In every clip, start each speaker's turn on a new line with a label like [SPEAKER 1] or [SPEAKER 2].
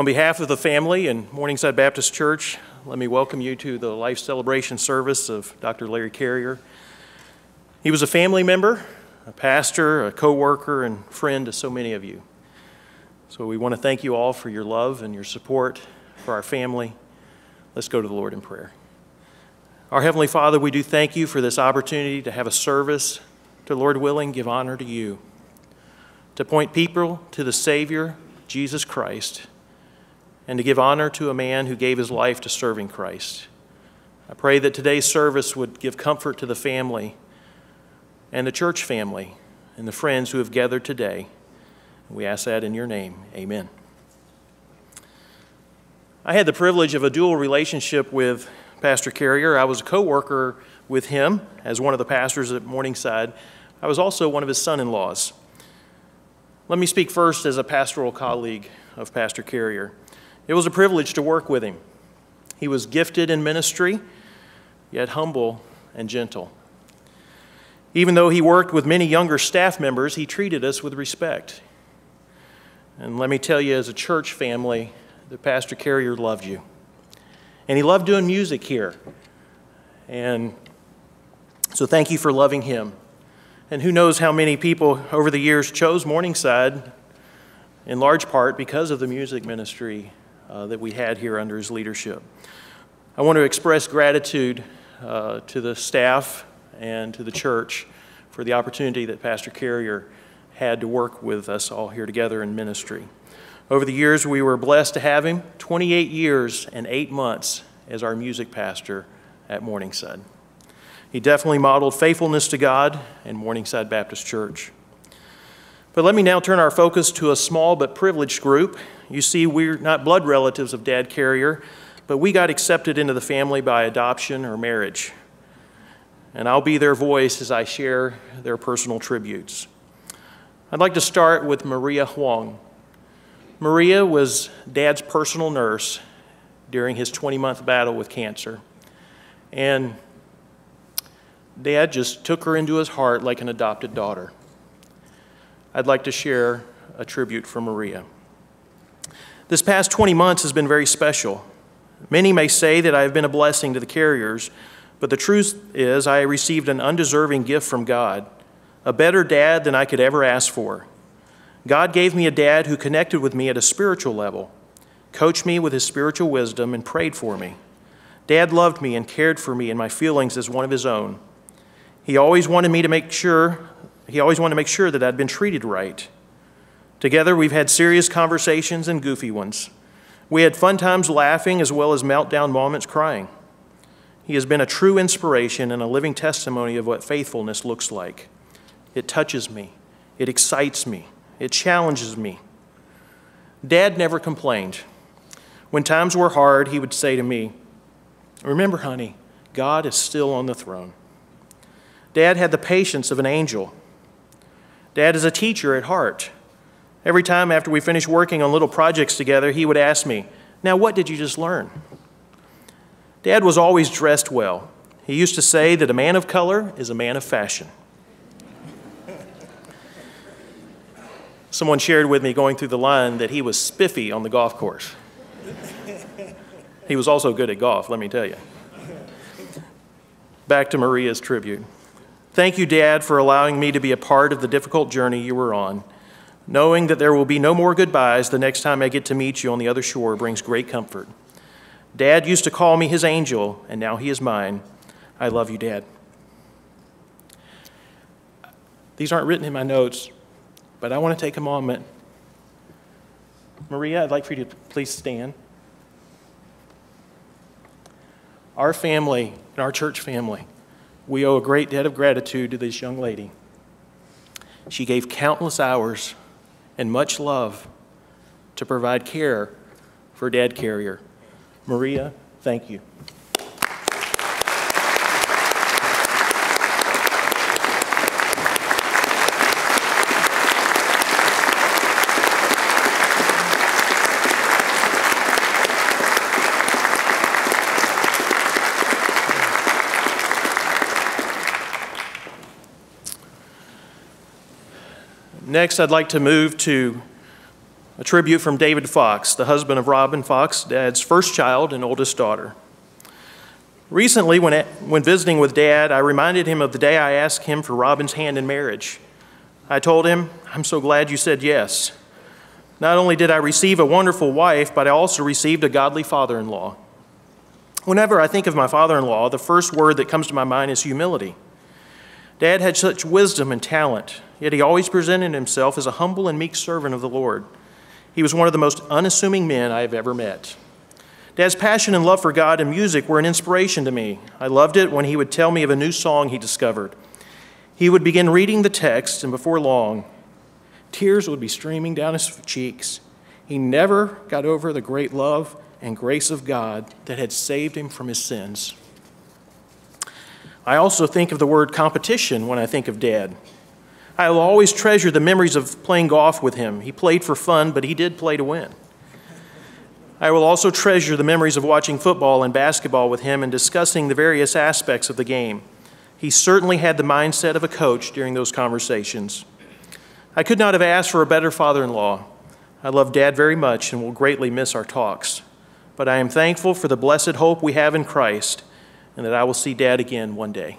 [SPEAKER 1] On behalf of the family and Morningside Baptist Church, let me welcome you to the life celebration service of Dr. Larry Carrier. He was a family member, a pastor, a co worker, and friend to so many of you. So we want to thank you all for your love and your support for our family. Let's go to the Lord in prayer. Our Heavenly Father, we do thank you for this opportunity to have a service, to Lord willing, give honor to you, to point people to the Savior, Jesus Christ, and to give honor to a man who gave his life to serving Christ. I pray that today's service would give comfort to the family and the church family and the friends who have gathered today. We ask that in your name. Amen. I had the privilege of a dual relationship with Pastor Carrier. I was a co worker with him as one of the pastors at Morningside. I was also one of his son in laws. Let me speak first as a pastoral colleague of Pastor Carrier. It was a privilege to work with him. He was gifted in ministry, yet humble and gentle. Even though he worked with many younger staff members, he treated us with respect. And let me tell you, as a church family, that Pastor Carrier loved you. And he loved doing music here. And so thank you for loving him. And who knows how many people over the years chose Morningside, in large part because of the music ministry uh, that we had here under his leadership. I want to express gratitude uh, to the staff and to the church for the opportunity that Pastor Carrier had to work with us all here together in ministry. Over the years, we were blessed to have him 28 years and eight months as our music pastor at Morningside. He definitely modeled faithfulness to God and Morningside Baptist Church. But let me now turn our focus to a small but privileged group. You see, we're not blood relatives of Dad Carrier, but we got accepted into the family by adoption or marriage and I'll be their voice as I share their personal tributes. I'd like to start with Maria Huang. Maria was Dad's personal nurse during his 20 month battle with cancer. And Dad just took her into his heart like an adopted daughter. I'd like to share a tribute for Maria. This past 20 months has been very special. Many may say that I have been a blessing to the carriers but the truth is, I received an undeserving gift from God, a better dad than I could ever ask for. God gave me a dad who connected with me at a spiritual level, coached me with his spiritual wisdom, and prayed for me. Dad loved me and cared for me and my feelings as one of his own. He always wanted me to make sure, he always wanted to make sure that I'd been treated right. Together, we've had serious conversations and goofy ones. We had fun times laughing as well as meltdown moments crying. He has been a true inspiration and a living testimony of what faithfulness looks like. It touches me, it excites me, it challenges me. Dad never complained. When times were hard, he would say to me, Remember, honey, God is still on the throne. Dad had the patience of an angel. Dad is a teacher at heart. Every time after we finished working on little projects together, he would ask me, Now, what did you just learn? Dad was always dressed well. He used to say that a man of color is a man of fashion. Someone shared with me going through the line that he was spiffy on the golf course. He was also good at golf, let me tell you. Back to Maria's tribute. Thank you, Dad, for allowing me to be a part of the difficult journey you were on. Knowing that there will be no more goodbyes the next time I get to meet you on the other shore brings great comfort. Dad used to call me his angel, and now he is mine. I love you, Dad. These aren't written in my notes, but I want to take a moment. Maria, I'd like for you to please stand. Our family and our church family, we owe a great debt of gratitude to this young lady. She gave countless hours and much love to provide care for Dad Carrier. Maria, thank you. Next, I'd like to move to A tribute from David Fox, the husband of Robin Fox, Dad's first child and oldest daughter. Recently, when, when visiting with Dad, I reminded him of the day I asked him for Robin's hand in marriage. I told him, I'm so glad you said yes. Not only did I receive a wonderful wife, but I also received a godly father in law. Whenever I think of my father in law, the first word that comes to my mind is humility. Dad had such wisdom and talent, yet he always presented himself as a humble and meek servant of the Lord. He was one of the most unassuming men I have ever met. Dad's passion and love for God and music were an inspiration to me. I loved it when he would tell me of a new song he discovered. He would begin reading the text, and before long, Tears would be streaming down his cheeks. He never got over the great love and grace of God that had saved him from his sins. I also think of the word competition when I think of Dad. I will always treasure the memories of playing golf with him. He played for fun, but he did play to win. I will also treasure the memories of watching football and basketball with him and discussing the various aspects of the game. He certainly had the mindset of a coach during those conversations. I could not have asked for a better father in law. I love Dad very much and will greatly miss our talks. But I am thankful for the blessed hope we have in Christ and that I will see Dad again one day.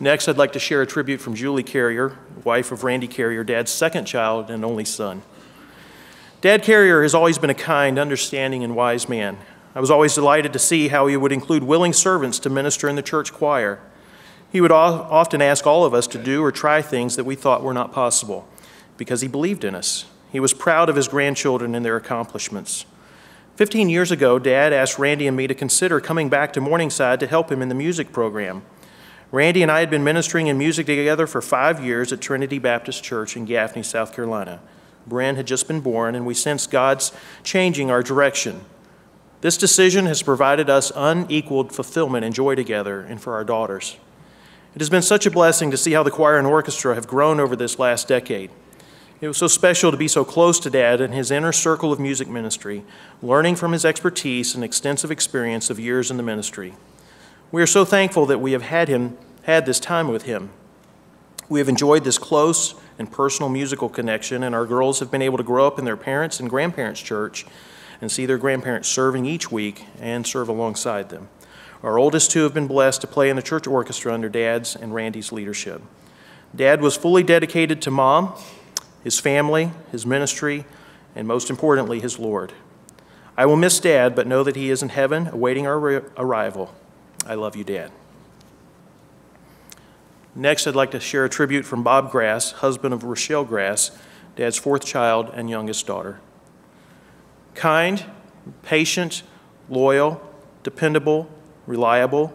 [SPEAKER 1] Next, I'd like to share a tribute from Julie Carrier, wife of Randy Carrier, Dad's second child and only son. Dad Carrier has always been a kind, understanding, and wise man. I was always delighted to see how he would include willing servants to minister in the church choir. He would often ask all of us to do or try things that we thought were not possible because he believed in us. He was proud of his grandchildren and their accomplishments. Fifteen years ago, Dad asked Randy and me to consider coming back to Morningside to help him in the music program. Randy and I had been ministering in music together for five years at Trinity Baptist Church in Gaffney, South Carolina. Bren had just been born, and we sensed God's changing our direction. This decision has provided us unequaled fulfillment and joy together and for our daughters. It has been such a blessing to see how the choir and orchestra have grown over this last decade. It was so special to be so close to Dad and his inner circle of music ministry, learning from his expertise and extensive experience of years in the ministry. We are so thankful that we have had him had this time with him. We have enjoyed this close and personal musical connection, and our girls have been able to grow up in their parents' and grandparents' church and see their grandparents serving each week and serve alongside them. Our oldest two have been blessed to play in the church orchestra under Dad's and Randy's leadership. Dad was fully dedicated to Mom, his family, his ministry, and most importantly, his Lord. I will miss Dad, but know that he is in heaven awaiting our arrival. I love you, Dad. Next, I'd like to share a tribute from Bob Grass, husband of Rochelle Grass, Dad's fourth child and youngest daughter. Kind, patient, loyal, dependable, reliable,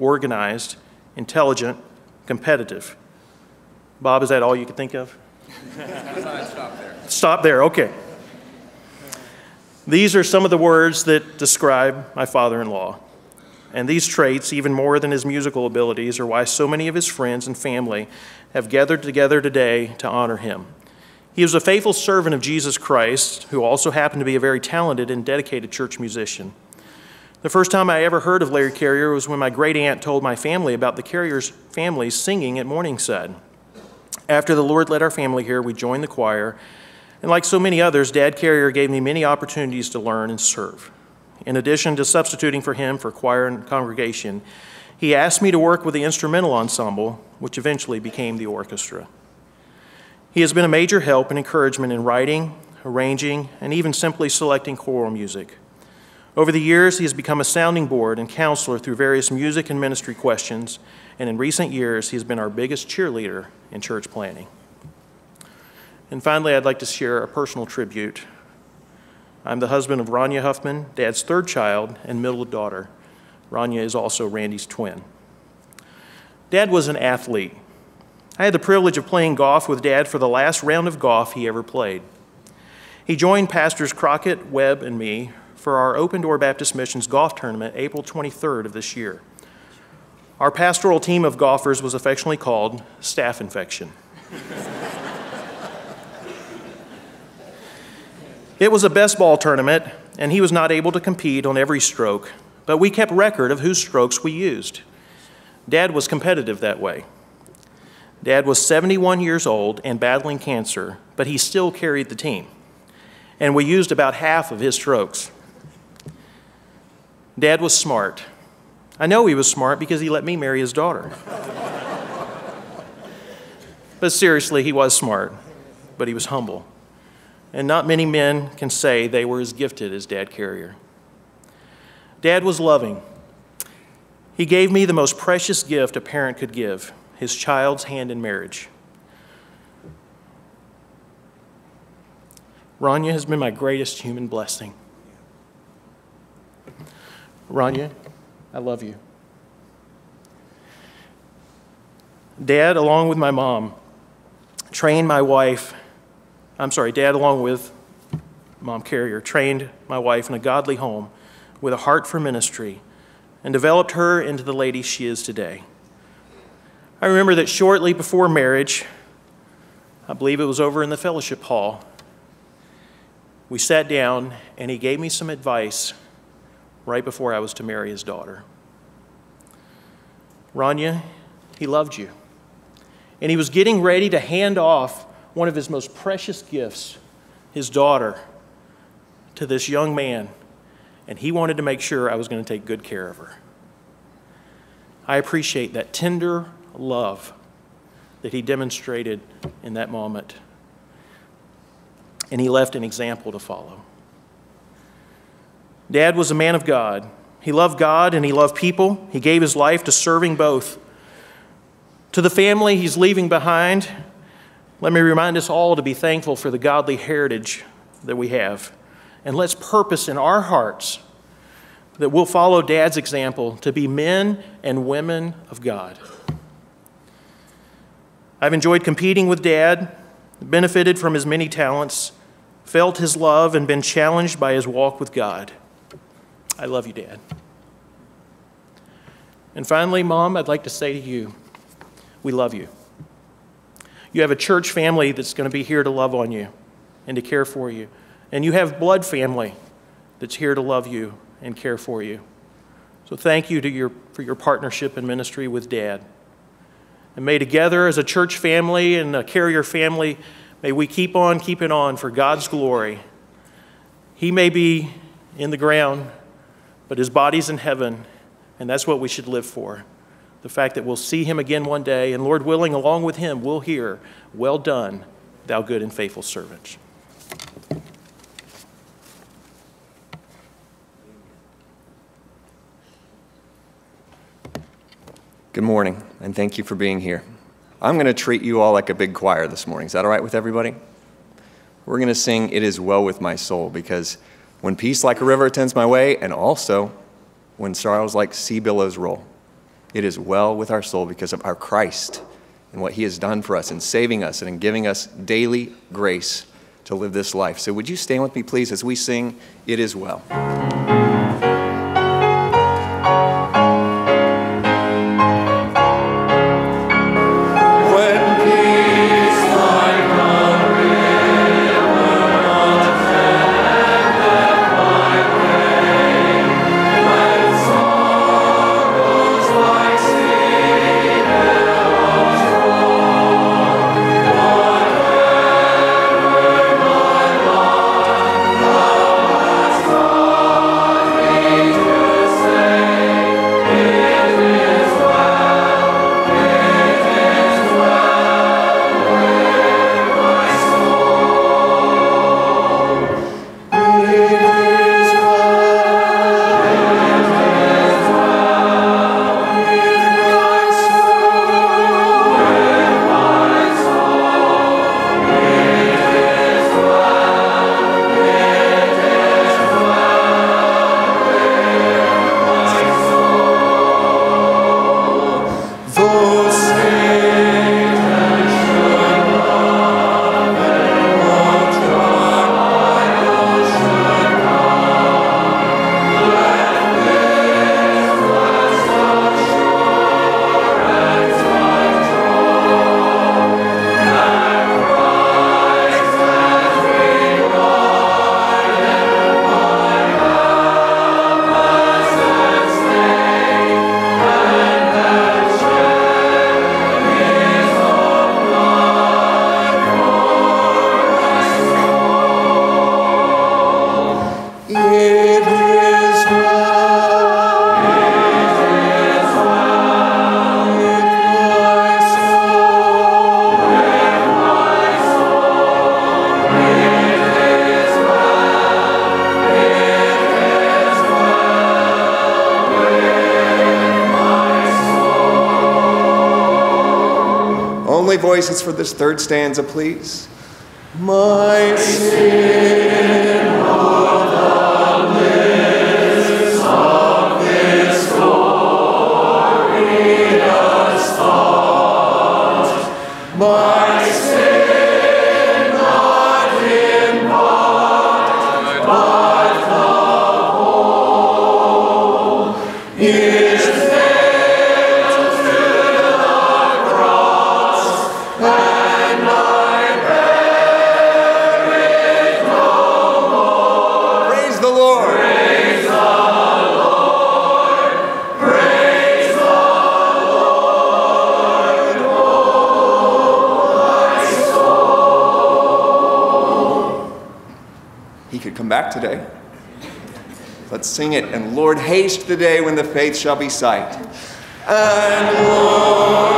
[SPEAKER 1] organized, intelligent, competitive. Bob, is that all you could think of?
[SPEAKER 2] Stop there.
[SPEAKER 1] Stop there, okay. These are some of the words that describe my father in law. And these traits, even more than his musical abilities, are why so many of his friends and family have gathered together today to honor him. He was a faithful servant of Jesus Christ, who also happened to be a very talented and dedicated church musician. The first time I ever heard of Larry Carrier was when my great aunt told my family about the Carrier's family singing at Morningside. After the Lord led our family here, we joined the choir, and like so many others, Dad Carrier gave me many opportunities to learn and serve. In addition to substituting for him for choir and congregation, he asked me to work with the instrumental ensemble, which eventually became the orchestra. He has been a major help and encouragement in writing, arranging, and even simply selecting choral music. Over the years, he has become a sounding board and counselor through various music and ministry questions, and in recent years, he has been our biggest cheerleader in church planning. And finally, I'd like to share a personal tribute. I'm the husband of Rania Huffman, Dad's third child and middle daughter. Rania is also Randy's twin. Dad was an athlete. I had the privilege of playing golf with Dad for the last round of golf he ever played. He joined Pastors Crockett, Webb, and me for our Open Door Baptist Missions golf tournament April 23rd of this year. Our pastoral team of golfers was affectionately called Staff Infection. it was a best ball tournament, and he was not able to compete on every stroke, but we kept record of whose strokes we used. Dad was competitive that way. Dad was 71 years old and battling cancer, but he still carried the team. And we used about half of his strokes. Dad was smart. I know he was smart because he let me marry his daughter. but seriously, he was smart, but he was humble. And not many men can say they were as gifted as Dad Carrier. Dad was loving. He gave me the most precious gift a parent could give his child's hand in marriage. Rania has been my greatest human blessing. Rania, I love you. Dad, along with my mom, trained my wife, I'm sorry, Dad, along with Mom Carrier, trained my wife in a godly home with a heart for ministry and developed her into the lady she is today. I remember that shortly before marriage, I believe it was over in the fellowship hall, we sat down and he gave me some advice right before I was to marry his daughter. Rania, he loved you. And he was getting ready to hand off one of his most precious gifts, his daughter, to this young man. And he wanted to make sure I was going to take good care of her. I appreciate that tender love that he demonstrated in that moment. And he left an example to follow. Dad was a man of God. He loved God and he loved people. He gave his life to serving both. To the family he's leaving behind, let me remind us all to be thankful for the godly heritage that we have. And let's purpose in our hearts that we'll follow Dad's example to be men and women of God. I've enjoyed competing with Dad, benefited from his many talents, felt his love, and been challenged by his walk with God. I love you, Dad. And finally, Mom, I'd like to say to you, we love you. You have a church family that's going to be here to love on you and to care for you. And you have blood family that's here to love you and care for you. So thank you to your, for your partnership and ministry with Dad. And may together as a church family and a carrier family, may we keep on keeping on for God's glory. He may be in the ground but his body's in heaven, and that's what we should live for. The fact that we'll see him again one day, and Lord willing, along with him, we'll hear, Well done, thou good and faithful servant.
[SPEAKER 3] Good morning, and thank you for being here. I'm going to treat you all like a big choir this morning. Is that all right with everybody? We're going to sing It Is Well With My Soul because when peace like a river attends my way, and also when sorrows like sea billows roll. It is well with our soul because of our Christ and what he has done for us in saving us and in giving us daily grace to live this life. So, would you stand with me, please, as we sing, It Is Well? Voices for this third stanza, please. My sing it. And Lord, haste the day when the faith shall be sight. And Lord,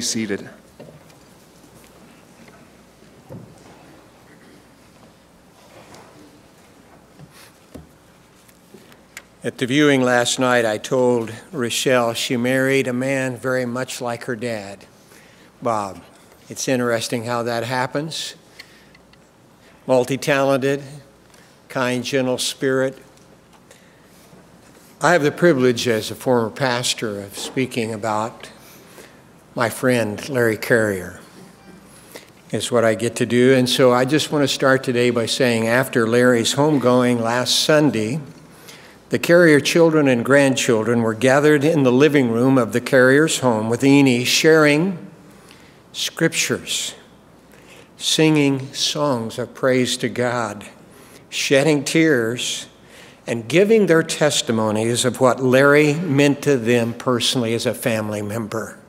[SPEAKER 3] be seated.
[SPEAKER 4] At the viewing last night, I told Rochelle she married a man very much like her dad, Bob. It's interesting how that happens. Multi talented, kind, gentle spirit. I have the privilege as a former pastor of speaking about my friend Larry Carrier. Is what I get to do. And so I just want to start today by saying after Larry's homegoing last Sunday, the Carrier children and grandchildren were gathered in the living room of the Carrier's home with Eni, sharing scriptures, singing songs of praise to God, shedding tears, and giving their testimonies of what Larry meant to them personally as a family member.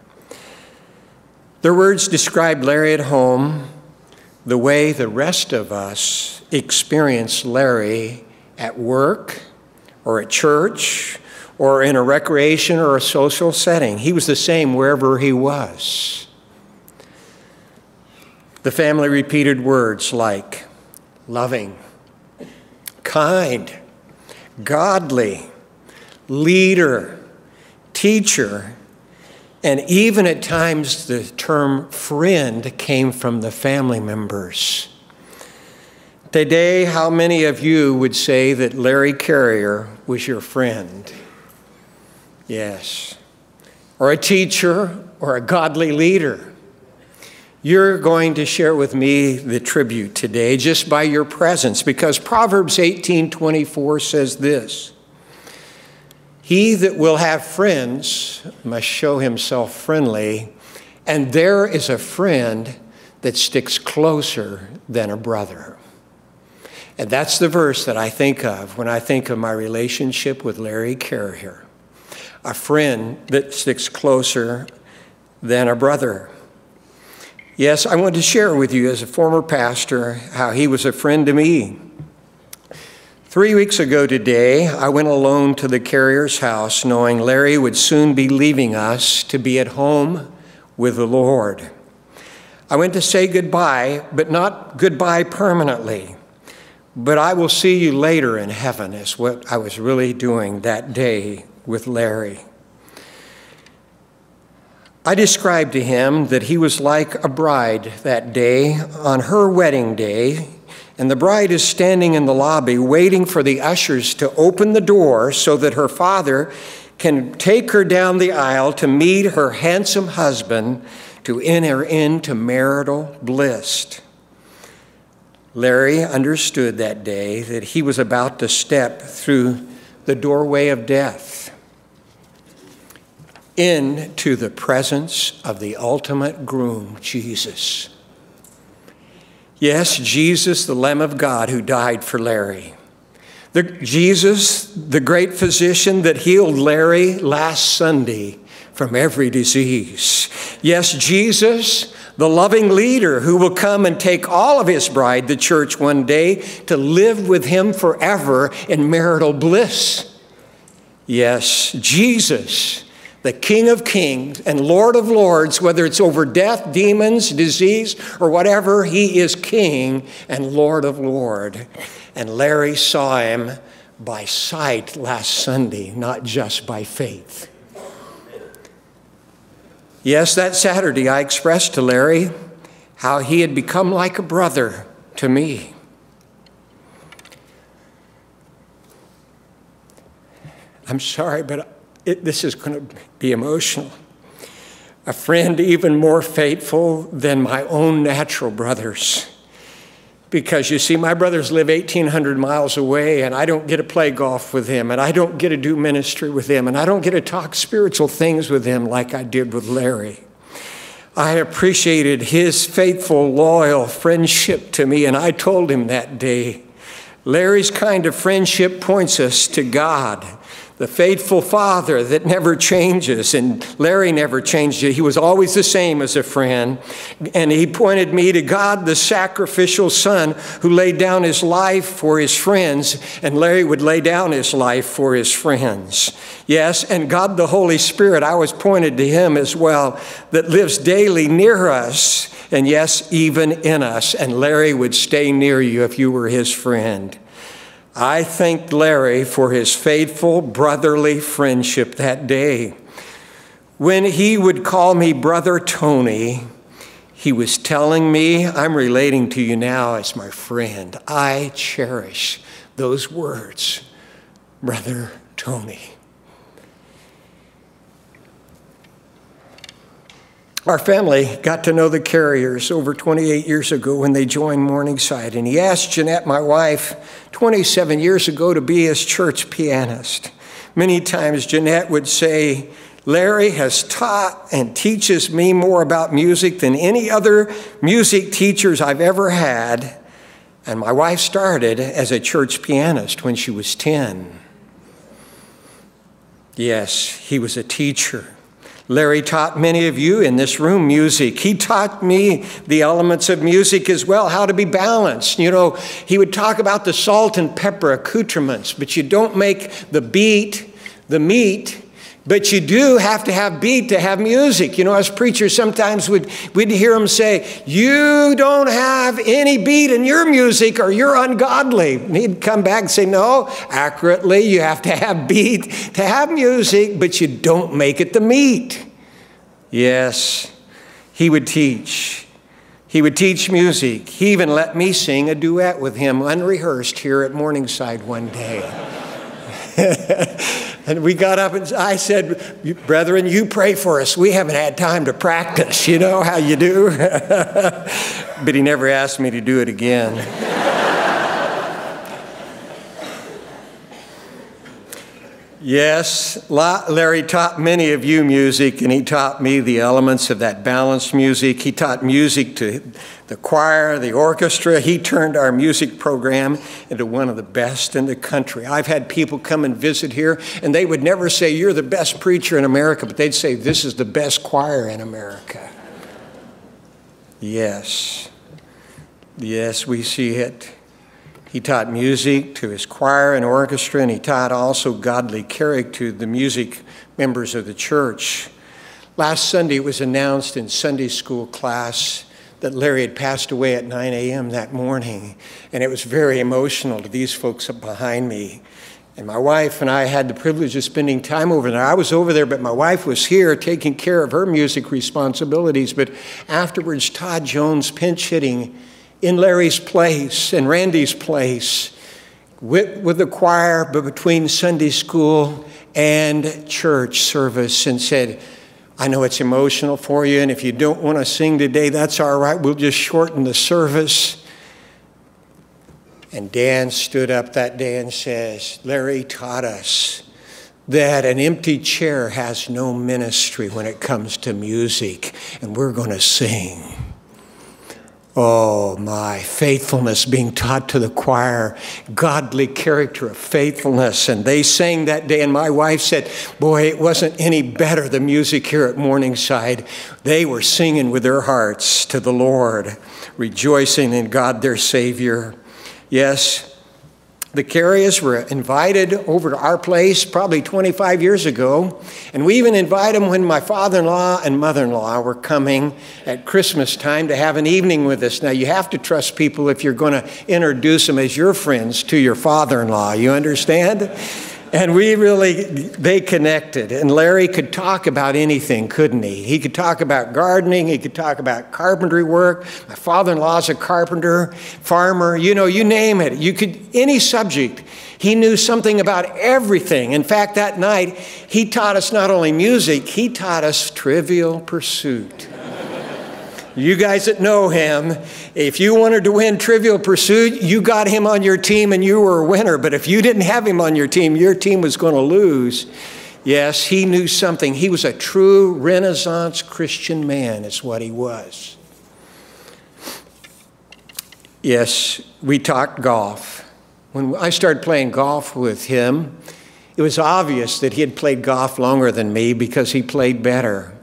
[SPEAKER 4] Their words described Larry at home the way the rest of us experience Larry at work or at church or in a recreation or a social setting. He was the same wherever he was. The family repeated words like loving, kind, godly, leader, teacher, and even at times the term friend came from the family members. Today, how many of you would say that Larry Carrier was your friend? Yes. Or a teacher or a godly leader. You're going to share with me the tribute today just by your presence because Proverbs 18:24 says this. He that will have friends must show himself friendly, and there is a friend that sticks closer than a brother. And that's the verse that I think of when I think of my relationship with Larry Carrier. A friend that sticks closer than a brother. Yes, I want to share with you as a former pastor how he was a friend to me. Three weeks ago today, I went alone to the Carrier's house knowing Larry would soon be leaving us to be at home with the Lord. I went to say goodbye, but not goodbye permanently. But I will see you later in heaven, is what I was really doing that day with Larry. I described to him that he was like a bride that day on her wedding day, and the bride is standing in the lobby waiting for the ushers to open the door so that her father can take her down the aisle to meet her handsome husband to enter into marital bliss. Larry understood that day that he was about to step through the doorway of death into the presence of the ultimate groom, Jesus. Yes, Jesus, the Lamb of God who died for Larry. The, Jesus, the great physician that healed Larry last Sunday from every disease. Yes, Jesus, the loving leader who will come and take all of his bride, the church, one day to live with him forever in marital bliss. Yes, Jesus, the King of Kings and Lord of Lords, whether it's over death, demons, disease, or whatever, he is King and Lord of Lord. And Larry saw him by sight last Sunday, not just by faith. Yes, that Saturday I expressed to Larry how he had become like a brother to me. I'm sorry, but it, this is going to be emotional. A friend even more faithful than my own natural brothers. Because you see, my brothers live 1,800 miles away, and I don't get to play golf with them, and I don't get to do ministry with them, and I don't get to talk spiritual things with them like I did with Larry. I appreciated his faithful, loyal friendship to me, and I told him that day Larry's kind of friendship points us to God the faithful father that never changes. And Larry never changed. He was always the same as a friend. And he pointed me to God, the sacrificial son who laid down his life for his friends. And Larry would lay down his life for his friends. Yes, and God the Holy Spirit, I was pointed to him as well, that lives daily near us. And yes, even in us. And Larry would stay near you if you were his friend. I thanked Larry for his faithful brotherly friendship that day. When he would call me Brother Tony, he was telling me, I'm relating to you now as my friend. I cherish those words, Brother Tony. Our family got to know the Carriers over 28 years ago when they joined Morningside, and he asked Jeanette, my wife, 27 years ago to be his church pianist. Many times, Jeanette would say, Larry has taught and teaches me more about music than any other music teachers I've ever had. And my wife started as a church pianist when she was 10. Yes, he was a teacher. Larry taught many of you in this room music. He taught me the elements of music as well, how to be balanced. You know, he would talk about the salt and pepper accoutrements, but you don't make the beat the meat but you do have to have beat to have music. You know, as preachers, sometimes we'd, we'd hear them say, You don't have any beat in your music or you're ungodly. And he'd come back and say, No, accurately, you have to have beat to have music, but you don't make it the meat. Yes, he would teach. He would teach music. He even let me sing a duet with him unrehearsed here at Morningside one day. And we got up and I said, Brethren, you pray for us. We haven't had time to practice. You know how you do? but he never asked me to do it again. Yes, Larry taught many of you music, and he taught me the elements of that balanced music. He taught music to the choir, the orchestra. He turned our music program into one of the best in the country. I've had people come and visit here, and they would never say, You're the best preacher in America, but they'd say, This is the best choir in America. Yes. Yes, we see it. He taught music to his choir and orchestra, and he taught also godly character to the music members of the church. Last Sunday, it was announced in Sunday school class that Larry had passed away at 9 a.m. that morning, and it was very emotional to these folks up behind me. And my wife and I had the privilege of spending time over there. I was over there, but my wife was here taking care of her music responsibilities. But afterwards, Todd Jones pinch hitting in Larry's place and Randy's place with, with the choir, but between Sunday school and church service, and said, I know it's emotional for you, and if you don't want to sing today, that's all right. We'll just shorten the service. And Dan stood up that day and says, Larry taught us that an empty chair has no ministry when it comes to music, and we're going to sing. Oh, my faithfulness being taught to the choir, godly character of faithfulness. And they sang that day, and my wife said, Boy, it wasn't any better, the music here at Morningside. They were singing with their hearts to the Lord, rejoicing in God their Savior. Yes, the Carriers were invited over to our place probably 25 years ago, and we even invited them when my father in law and mother in law were coming at Christmas time to have an evening with us. Now, you have to trust people if you're going to introduce them as your friends to your father in law. You understand? And we really, they connected. And Larry could talk about anything, couldn't he? He could talk about gardening, he could talk about carpentry work. My father in law's a carpenter, farmer, you know, you name it. You could, any subject. He knew something about everything. In fact, that night, he taught us not only music, he taught us trivial pursuit. You guys that know him, if you wanted to win Trivial Pursuit, you got him on your team and you were a winner. But if you didn't have him on your team, your team was going to lose. Yes, he knew something. He was a true Renaissance Christian man, is what he was. Yes, we talked golf. When I started playing golf with him, it was obvious that he had played golf longer than me because he played better.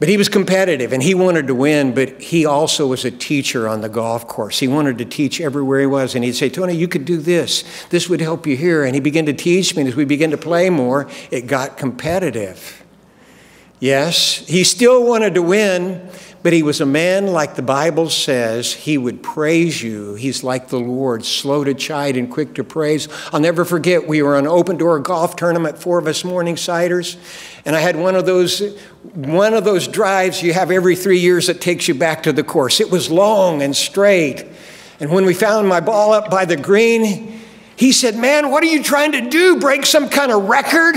[SPEAKER 4] But he was competitive and he wanted to win, but he also was a teacher on the golf course. He wanted to teach everywhere he was. And he'd say, Tony, you could do this. This would help you here. And he began to teach me. And as we began to play more, it got competitive. Yes, he still wanted to win, but he was a man like the Bible says, he would praise you. He's like the Lord, slow to chide and quick to praise. I'll never forget, we were on an open door golf tournament, four of us morning Morningsiders, and I had one of those one of those drives you have every three years that takes you back to the course. It was long and straight. And when we found my ball up by the green, he said, Man, what are you trying to do? Break some kind of record?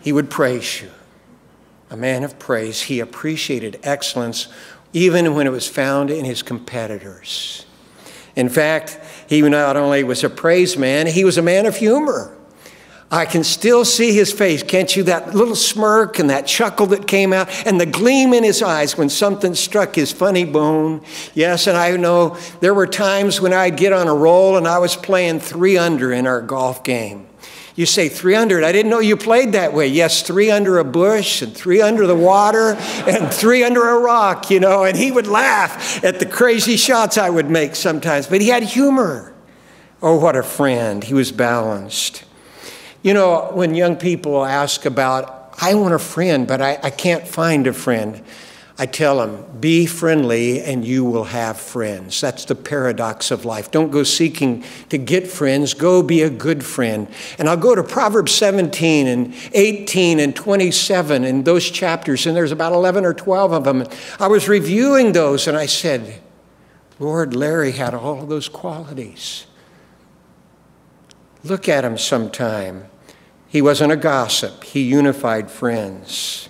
[SPEAKER 4] he would praise you a man of praise. He appreciated excellence even when it was found in his competitors. In fact, he not only was a praise man, he was a man of humor. I can still see his face, can't you? That little smirk and that chuckle that came out and the gleam in his eyes when something struck his funny bone. Yes, and I know there were times when I'd get on a roll and I was playing three under in our golf game. You say 300. I didn't know you played that way. Yes, three under a bush and three under the water and three under a rock, you know. And he would laugh at the crazy shots I would make sometimes. But he had humor. Oh, what a friend. He was balanced. You know, when young people ask about, I want a friend, but I, I can't find a friend. I tell them, be friendly and you will have friends. That's the paradox of life. Don't go seeking to get friends, go be a good friend. And I'll go to Proverbs 17 and 18 and 27 in those chapters, and there's about 11 or 12 of them. I was reviewing those and I said, Lord, Larry had all of those qualities. Look at him sometime. He wasn't a gossip, he unified friends.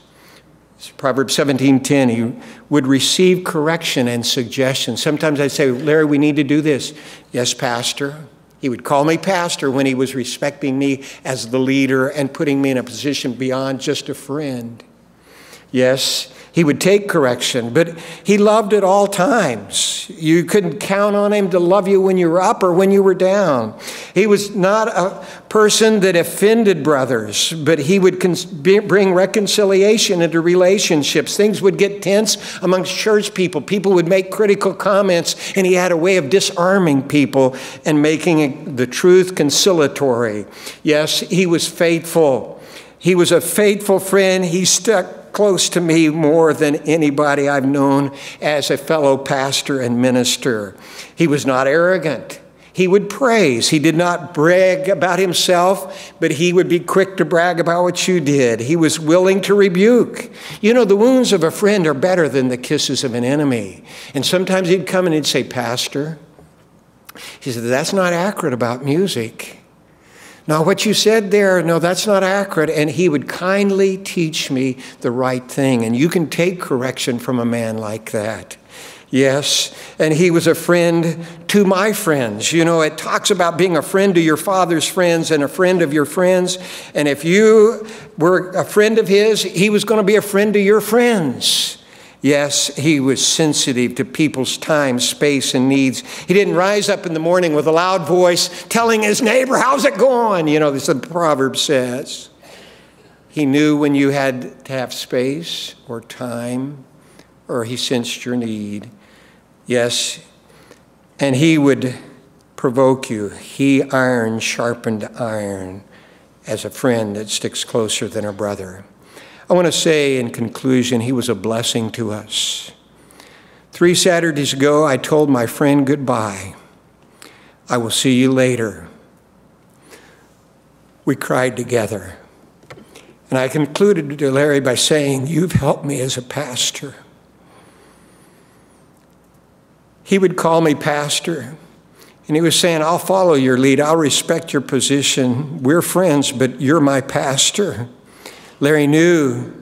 [SPEAKER 4] Proverbs 17:10, he would receive correction and suggestion. Sometimes I'd say, Larry, we need to do this. Yes, Pastor. He would call me pastor when he was respecting me as the leader and putting me in a position beyond just a friend. Yes, he would take correction, but he loved at all times. You couldn't count on him to love you when you were up or when you were down. He was not a person that offended brothers, but he would bring reconciliation into relationships. Things would get tense amongst church people. People would make critical comments, and he had a way of disarming people and making the truth conciliatory. Yes, he was faithful. He was a faithful friend. He stuck close to me more than anybody I've known as a fellow pastor and minister. He was not arrogant. He would praise. He did not brag about himself, but he would be quick to brag about what you did. He was willing to rebuke. You know, the wounds of a friend are better than the kisses of an enemy. And sometimes he'd come and he'd say, Pastor, He said, That's not accurate about music. Now, what you said there, no, that's not accurate. And he would kindly teach me the right thing. And you can take correction from a man like that. Yes, and he was a friend to my friends. You know, it talks about being a friend to your father's friends and a friend of your friends. And if you were a friend of his, he was going to be a friend to your friends. Yes, he was sensitive to people's time, space, and needs. He didn't rise up in the morning with a loud voice telling his neighbor, How's it going? You know, this the proverb says. He knew when you had to have space or time, or he sensed your need. Yes, and he would provoke you. He iron sharpened iron as a friend that sticks closer than a brother. I want to say in conclusion, he was a blessing to us. Three Saturdays ago, I told my friend goodbye. I will see you later. We cried together. And I concluded to Larry by saying, You've helped me as a pastor. he would call me pastor. And he was saying, I'll follow your lead. I'll respect your position. We're friends, but you're my pastor. Larry knew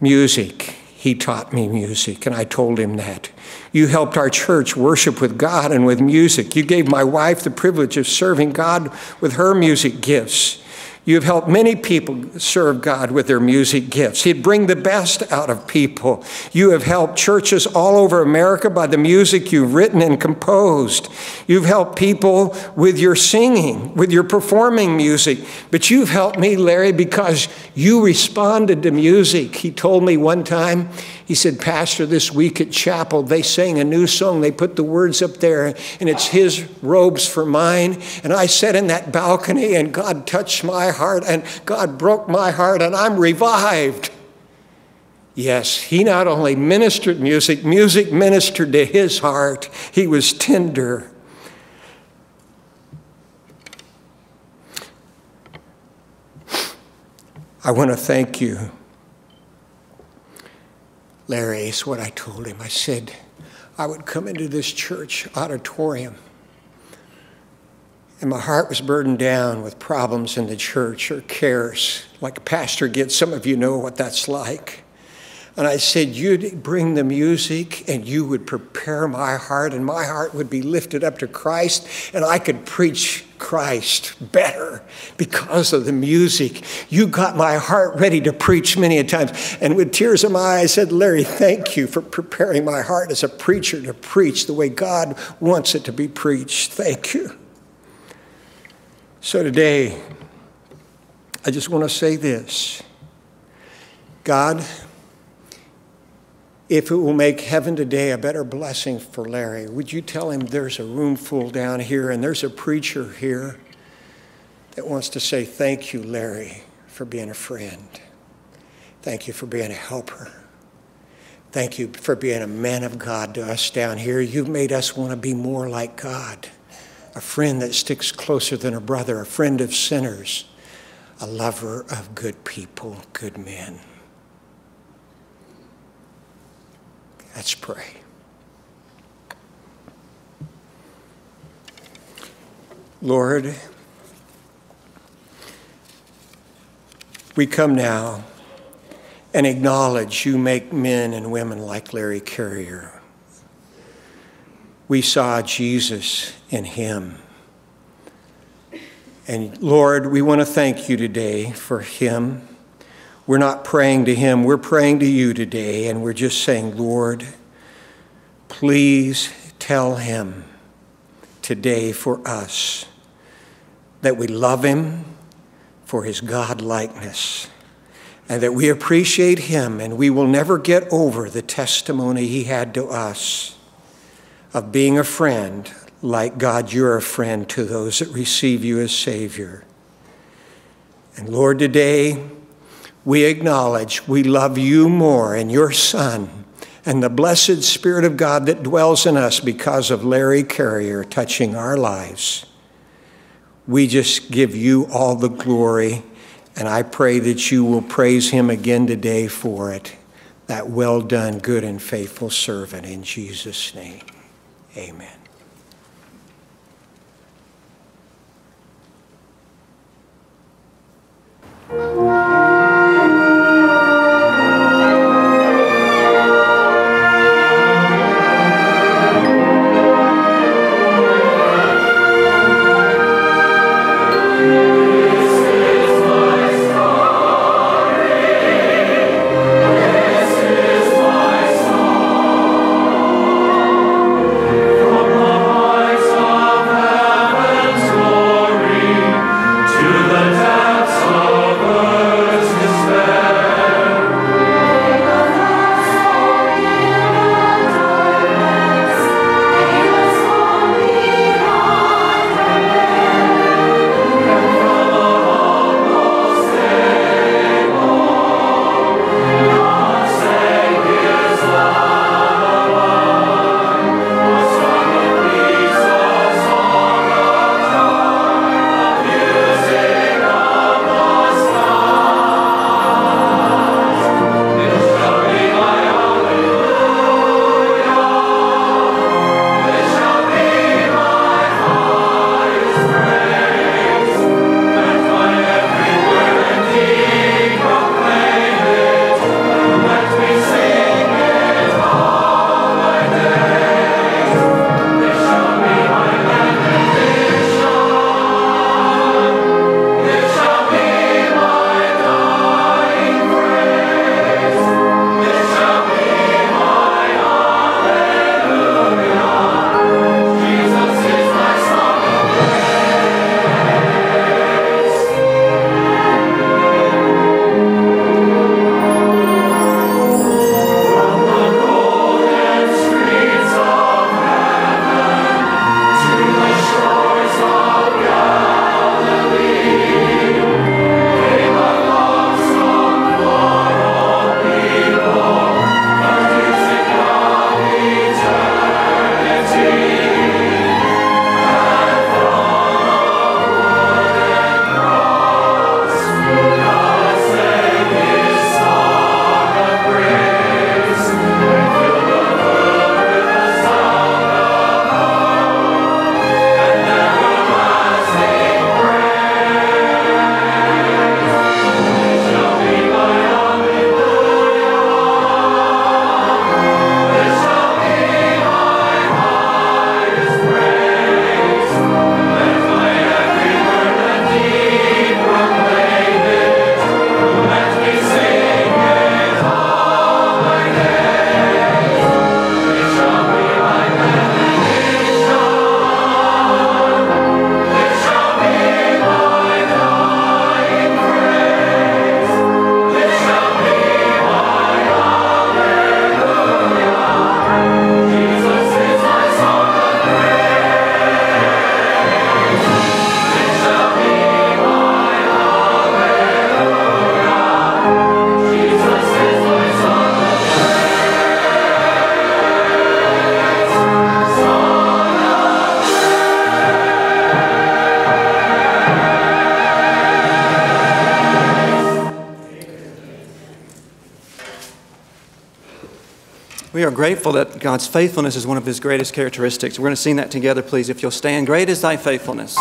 [SPEAKER 4] music. He taught me music, and I told him that. You helped our church worship with God and with music. You gave my wife the privilege of serving God with her music gifts. You have helped many people serve God with their music gifts. He'd bring the best out of people. You have helped churches all over America by the music you've written and composed. You've helped people with your singing, with your performing music. But you've helped me, Larry, because you responded to music. He told me one time, he said, Pastor, this week at chapel, they sang a new song. They put the words up there, and it's His robes for mine. And I sat in that balcony, and God touched my heart, and God broke my heart, and I'm revived. Yes, he not only ministered music, music ministered to his heart. He was tender. I want to thank you Larry is what I told him. I said, I would come into this church auditorium, and my heart was burdened down with problems in the church or cares, like a pastor gets. Some of you know what that's like. And I said, You'd bring the music and you would prepare my heart, and my heart would be lifted up to Christ, and I could preach Christ better because of the music. You got my heart ready to preach many a times. And with tears in my eyes, I said, Larry, thank you for preparing my heart as a preacher to preach the way God wants it to be preached. Thank you. So today, I just want to say this God, if it will make heaven today a better blessing for Larry, would you tell him there's a room full down here and there's a preacher here that wants to say, Thank you, Larry, for being a friend. Thank you for being a helper. Thank you for being a man of God to us down here. You've made us want to be more like God, a friend that sticks closer than a brother, a friend of sinners, a lover of good people, good men. Let's pray. Lord, we come now and acknowledge you make men and women like Larry Carrier. We saw Jesus in him. And Lord, we want to thank you today for him. We're not praying to him, we're praying to you today, and we're just saying, Lord, please tell him today for us that we love him for his God likeness and that we appreciate him and we will never get over the testimony he had to us of being a friend like God, you're a friend to those that receive you as Savior. And Lord, today, we acknowledge we love you more and your Son and the blessed Spirit of God that dwells in us because of Larry Carrier touching our lives. We just give you all the glory, and I pray that you will praise him again today for it. That well done, good and faithful servant, in Jesus' name. Amen.
[SPEAKER 5] God's faithfulness is one of his greatest characteristics. We're going to sing that together, please, if you'll stand. Great is thy faithfulness.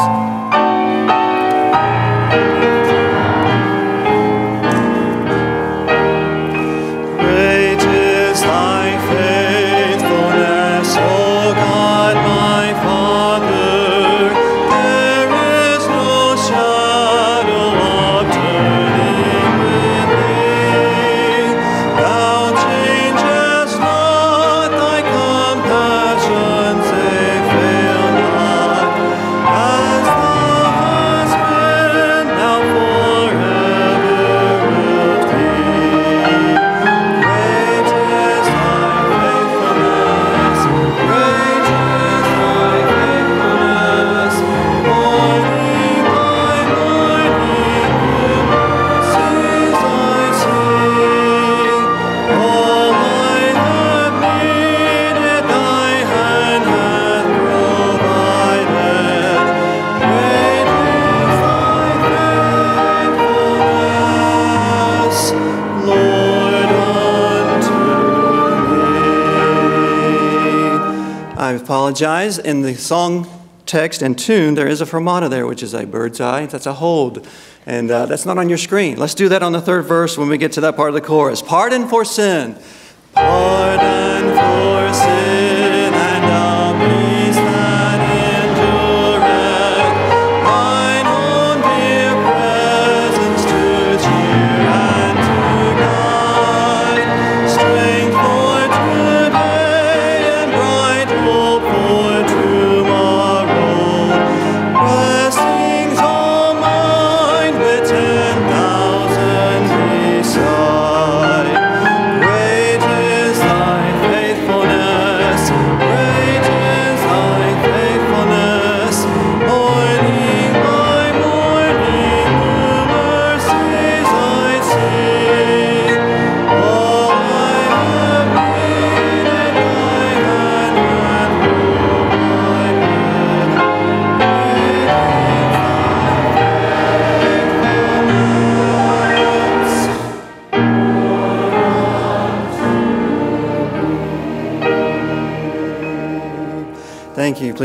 [SPEAKER 5] apologize. In the song
[SPEAKER 6] text and tune, there is a fermata there, which is a bird's eye. That's a hold. And uh, that's not on your screen. Let's do that on the third verse when we get to that part of the chorus. Pardon for sin.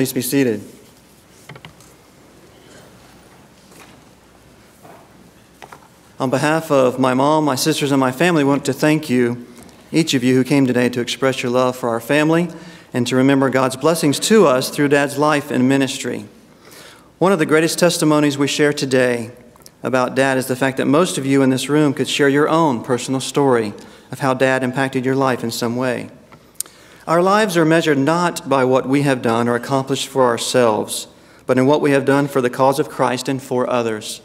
[SPEAKER 6] Please be seated. On behalf of my mom, my sisters, and my family, I want to thank you, each of you who came today to express your love for our family and to remember God's blessings to us through Dad's life and ministry. One of the greatest testimonies we share today about Dad is the fact that most of you in this room could share your own personal story of how Dad impacted your life in some way. Our lives are measured not by what we have done or accomplished for ourselves, but in what we have done for the cause of Christ and for others.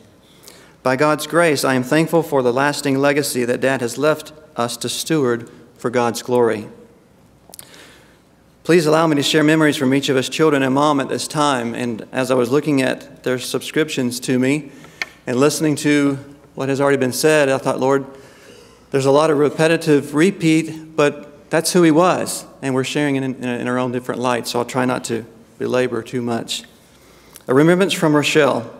[SPEAKER 6] By God's grace, I am thankful for the lasting legacy that Dad has left us to steward for God's glory. Please allow me to share memories from each of us children and mom at this time. And as I was looking at their subscriptions to me and listening to what has already been said, I thought, Lord, there's a lot of repetitive repeat, but that's who he was. And we're sharing it in, in our own different light, so I'll try not to belabor too much. A remembrance from Rochelle.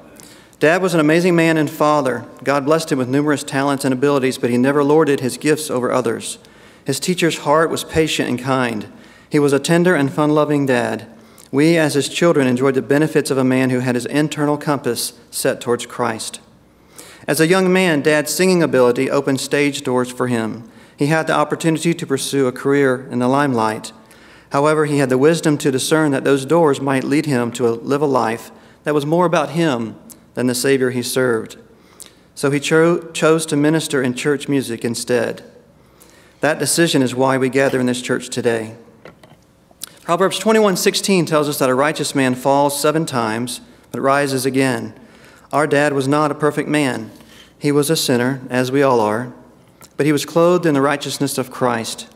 [SPEAKER 6] Dad was an amazing man and father. God blessed him with numerous talents and abilities, but he never lorded his gifts over others. His teacher's heart was patient and kind. He was a tender and fun loving dad. We, as his children, enjoyed the benefits of a man who had his internal compass set towards Christ. As a young man, Dad's singing ability opened stage doors for him. He had the opportunity to pursue a career in the limelight. However, he had the wisdom to discern that those doors might lead him to live a life that was more about him than the Savior he served. So he cho- chose to minister in church music instead. That decision is why we gather in this church today. Proverbs 21:16 tells us that a righteous man falls 7 times but rises again. Our dad was not a perfect man. He was a sinner, as we all are, but he was clothed in the righteousness of Christ.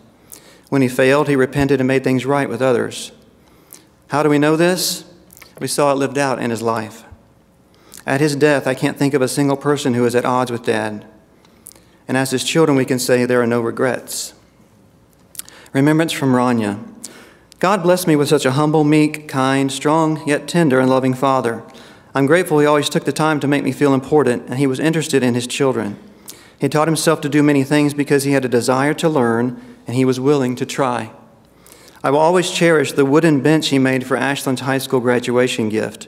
[SPEAKER 6] When he failed, he repented and made things right with others. How do we know this? We saw it lived out in his life. At his death, I can't think of a single person who is at odds with dad. And as his children, we can say there are no regrets. Remembrance from Rania. God blessed me with such a humble, meek, kind, strong, yet tender and loving father. I'm grateful he always took the time to make me feel important, and he was interested in his children. He taught himself to do many things because he had a desire to learn, and he was willing to try. I will always cherish the wooden bench he made for Ashland's high school graduation gift.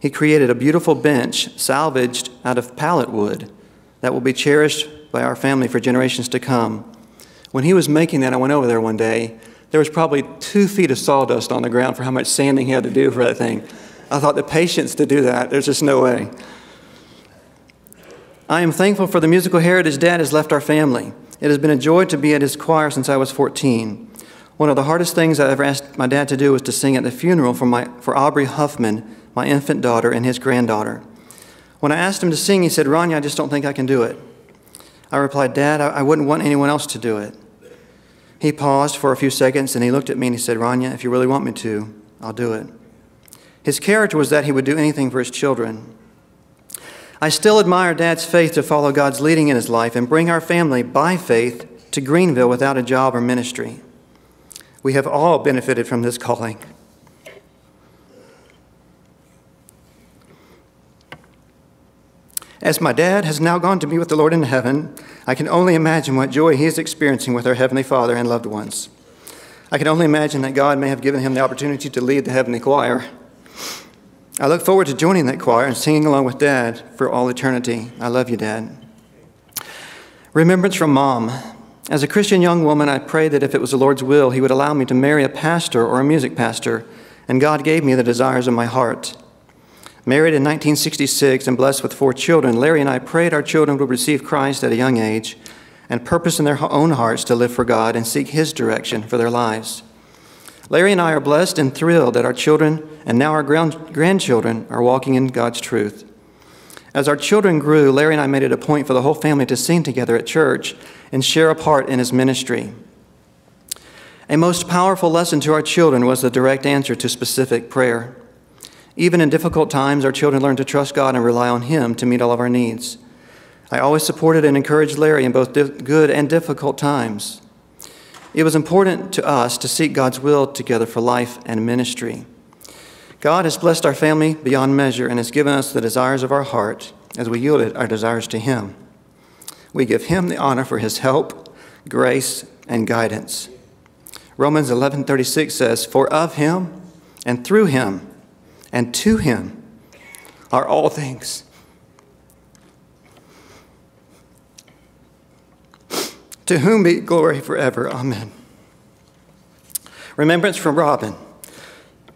[SPEAKER 6] He created a beautiful bench salvaged out of pallet wood that will be cherished by our family for generations to come. When he was making that, I went over there one day. There was probably two feet of sawdust on the ground for how much sanding he had to do for that thing. I thought the patience to do that, there's just no way. I am thankful for the musical heritage Dad has left our family. It has been a joy to be at his choir since I was 14. One of the hardest things I ever asked my dad to do was to sing at the funeral for, my, for Aubrey Huffman, my infant daughter, and his granddaughter. When I asked him to sing, he said, Ronnie, I just don't think I can do it. I replied, Dad, I, I wouldn't want anyone else to do it. He paused for a few seconds and he looked at me and he said, Rania, if you really want me to, I'll do it. His character was that he would do anything for his children. I still admire Dad's faith to follow God's leading in his life and bring our family by faith to Greenville without a job or ministry. We have all benefited from this calling. As my dad has now gone to be with the Lord in heaven, I can only imagine what joy he is experiencing with our Heavenly Father and loved ones. I can only imagine that God may have given him the opportunity to lead the heavenly choir. I look forward to joining that choir and singing along with Dad for all eternity. I love you, Dad. Remembrance from Mom. As a Christian young woman, I prayed that if it was the Lord's will, He would allow me to marry a pastor or a music pastor, and God gave me the desires of my heart. Married in 1966 and blessed with four children, Larry and I prayed our children would receive Christ at a young age and purpose in their own hearts to live for God and seek His direction for their lives. Larry and I are blessed and thrilled that our children and now our grandchildren are walking in God's truth. As our children grew, Larry and I made it a point for the whole family to sing together at church and share a part in his ministry. A most powerful lesson to our children was the direct answer to specific prayer. Even in difficult times, our children learned to trust God and rely on Him to meet all of our needs. I always supported and encouraged Larry in both good and difficult times. It was important to us to seek God's will together for life and ministry. God has blessed our family beyond measure and has given us the desires of our heart as we yielded our desires to Him. We give Him the honor for His help, grace, and guidance. Romans 11:36 says, "For of Him and through Him and to Him are all things." To whom be glory forever. Amen. Remembrance from Robin.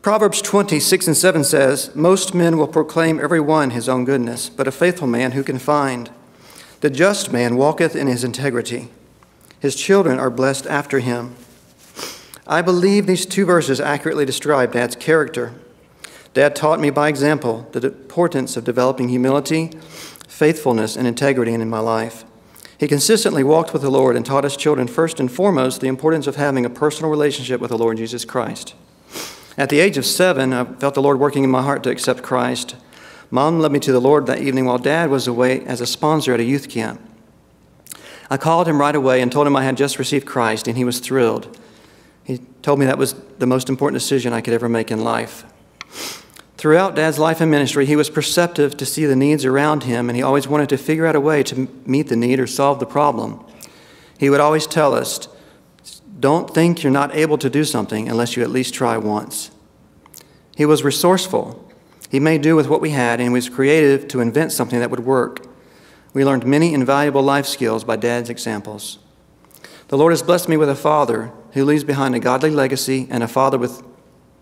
[SPEAKER 6] Proverbs 26 and 7 says, Most men will proclaim every one his own goodness, but a faithful man who can find? The just man walketh in his integrity. His children are blessed after him. I believe these two verses accurately describe Dad's character. Dad taught me by example the importance of developing humility, faithfulness, and integrity in my life. He consistently walked with the Lord and taught his children, first and foremost, the importance of having a personal relationship with the Lord Jesus Christ. At the age of seven, I felt the Lord working in my heart to accept Christ. Mom led me to the Lord that evening while Dad was away as a sponsor at a youth camp. I called him right away and told him I had just received Christ, and he was thrilled. He told me that was the most important decision I could ever make in life. Throughout Dad's life and ministry, he was perceptive to see the needs around him, and he always wanted to figure out a way to meet the need or solve the problem. He would always tell us, Don't think you're not able to do something unless you at least try once. He was resourceful. He made do with what we had and he was creative to invent something that would work. We learned many invaluable life skills by Dad's examples. The Lord has blessed me with a father who leaves behind a godly legacy and a father with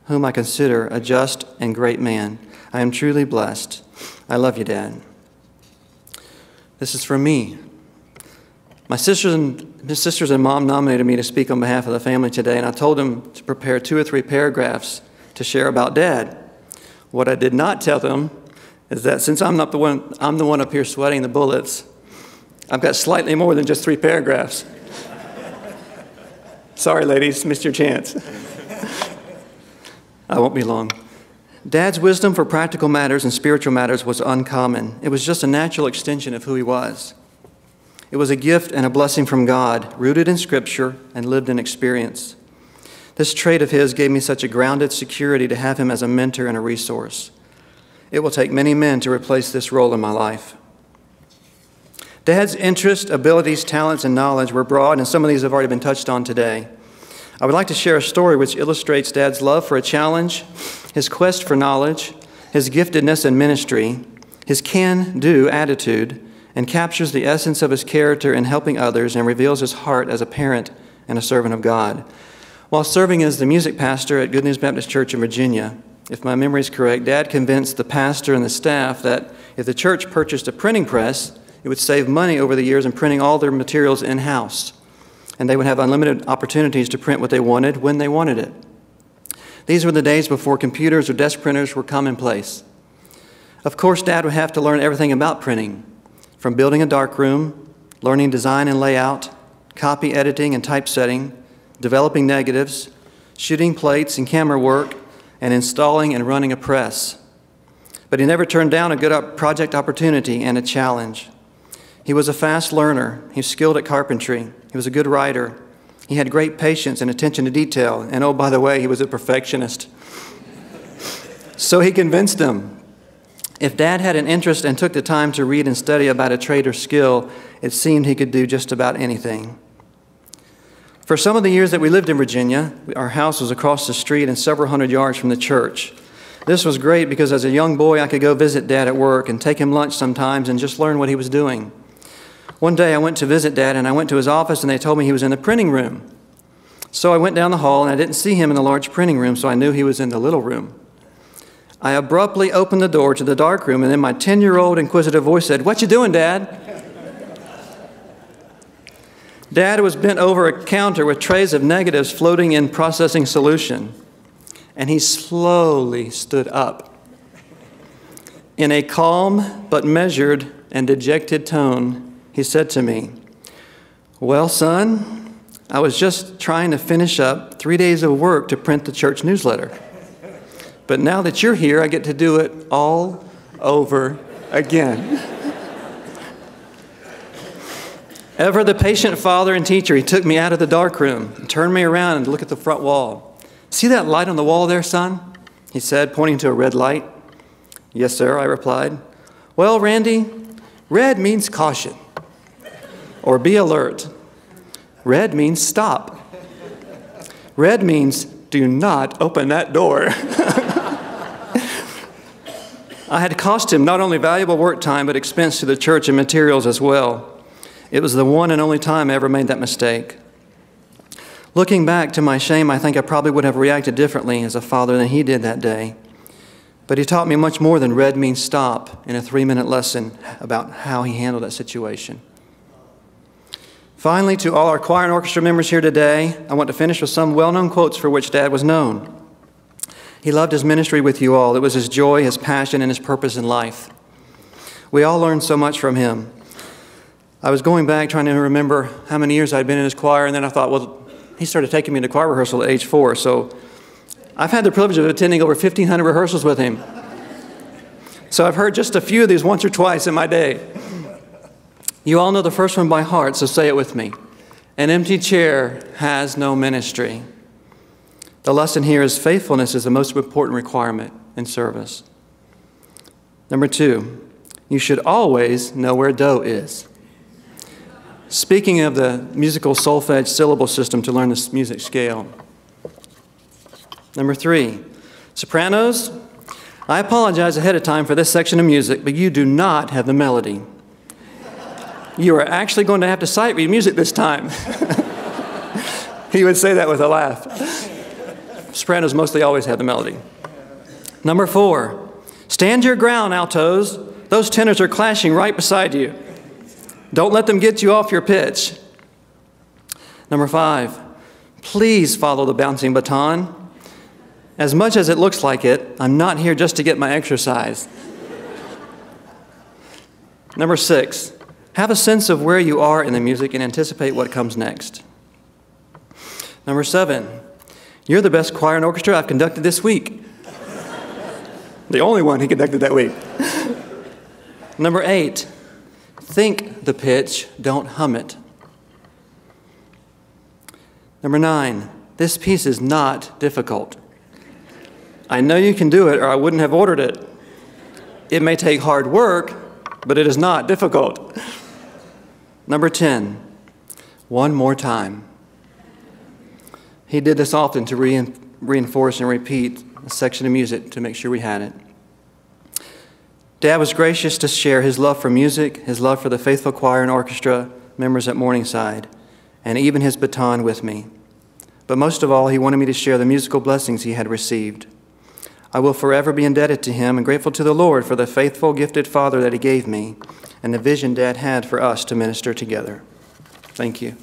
[SPEAKER 6] whom I consider a just and great man. I am truly blessed. I love you, Dad. This is for me. My sisters and, my sisters and mom nominated me to speak on behalf of the family today, and I told them to prepare two or three paragraphs to share about Dad. What I did not tell them is that since I'm not the one, I'm the one up here sweating the bullets, I've got slightly more than just three paragraphs. Sorry, ladies, missed your chance. I won't be long. Dad's wisdom for practical matters and spiritual matters was uncommon. It was just a natural extension of who he was. It was a gift and a blessing from God, rooted in Scripture and lived in experience. This trait of his gave me such a grounded security to have him as a mentor and a resource. It will take many men to replace this role in my life. Dad's interests, abilities, talents, and knowledge were broad, and some of these have already been touched on today. I would like to share a story which illustrates Dad's love for a challenge, his quest for knowledge, his giftedness in ministry, his can do attitude, and captures the essence of his character in helping others and reveals his heart as a parent and a servant of God. While serving as the music pastor at Good News Baptist Church in Virginia, if my memory is correct, Dad convinced the pastor and the staff that if the church purchased a printing press, it would save money over the years in printing all their materials in house and they would have unlimited opportunities to print what they wanted when they wanted it. These were the days before computers or desk printers were commonplace. Of course, Dad would have to learn everything about printing, from building a darkroom, learning design and layout, copy editing and typesetting, developing negatives, shooting plates and camera work, and installing and running a press. But he never turned down a good project opportunity and a challenge. He was a fast learner. He was skilled at carpentry. He was a good writer. He had great patience and attention to detail. And oh, by the way, he was a perfectionist. so he convinced them. If Dad had an interest and took the time to read and study about a trade or skill, it seemed he could do just about anything. For some of the years that we lived in Virginia, our house was across the street and several hundred yards from the church. This was great because as a young boy, I could go visit Dad at work and take him lunch sometimes and just learn what he was doing. One day I went to visit Dad and I went to his office and they told me he was in the printing room. So I went down the hall and I didn't see him in the large printing room, so I knew he was in the little room. I abruptly opened the door to the dark room and then my 10 year old inquisitive voice said, What you doing, Dad? Dad was bent over a counter with trays of negatives floating in processing solution, and he slowly stood up. In a calm but measured and dejected tone, he said to me, Well, son, I was just trying to finish up three days of work to print the church newsletter. But now that you're here, I get to do it all over again. Ever the patient father and teacher, he took me out of the dark room and turned me around and looked at the front wall. See that light on the wall there, son? He said, pointing to a red light. Yes, sir, I replied. Well, Randy, red means caution or be alert. Red means stop. Red means do not open that door. I had cost him not only valuable work time, but expense to the church and materials as well. It was the one and only time I ever made that mistake. Looking back to my shame, I think I probably would have reacted differently as a father than he did that day. But he taught me much more than red means stop in a three minute lesson about how he handled that situation. Finally, to all our choir and orchestra members here today, I want to finish with some well known quotes for which Dad was known. He loved his ministry with you all. It was his joy, his passion, and his purpose in life. We all learned so much from him. I was going back trying to remember how many years I'd been in his choir, and then I thought, well, he started taking me to choir rehearsal at age four, so I've had the privilege of attending over 1,500 rehearsals with him. So I've heard just a few of these once or twice in my day. You all know the first one by heart, so say it with me. An empty chair has no ministry. The lesson here is faithfulness is the most important requirement in service. Number two, you should always know where do is. Speaking of the musical solfege syllable system to learn this music scale. Number three, sopranos. I apologize ahead of time for this section of music, but you do not have the melody. You are actually going to have to sight read music this time. he would say that with a laugh. Sopranos mostly always have the melody. Number four, stand your ground, altos. Those tenors are clashing right beside you. Don't let them get you off your pitch. Number five, please follow the bouncing baton. As much as it looks like it, I'm not here just to get my exercise. Number six, have a sense of where you are in the music and anticipate what comes next. Number seven, you're the best choir and orchestra I've conducted this week. the only one he conducted that week. Number eight, Think the pitch, don't hum it. Number nine, this piece is not difficult. I know you can do it, or I wouldn't have ordered it. It may take hard work, but it is not difficult. Number 10, one more time. He did this often to reinforce and repeat a section of music to make sure we had it. Dad was gracious to share his love for music, his love for the faithful choir and orchestra members at Morningside, and even his baton with me. But most of all, he wanted me to share the musical blessings he had received. I will forever be indebted to him and grateful to the Lord for the faithful, gifted father that he gave me and the vision Dad had for us to minister together. Thank you.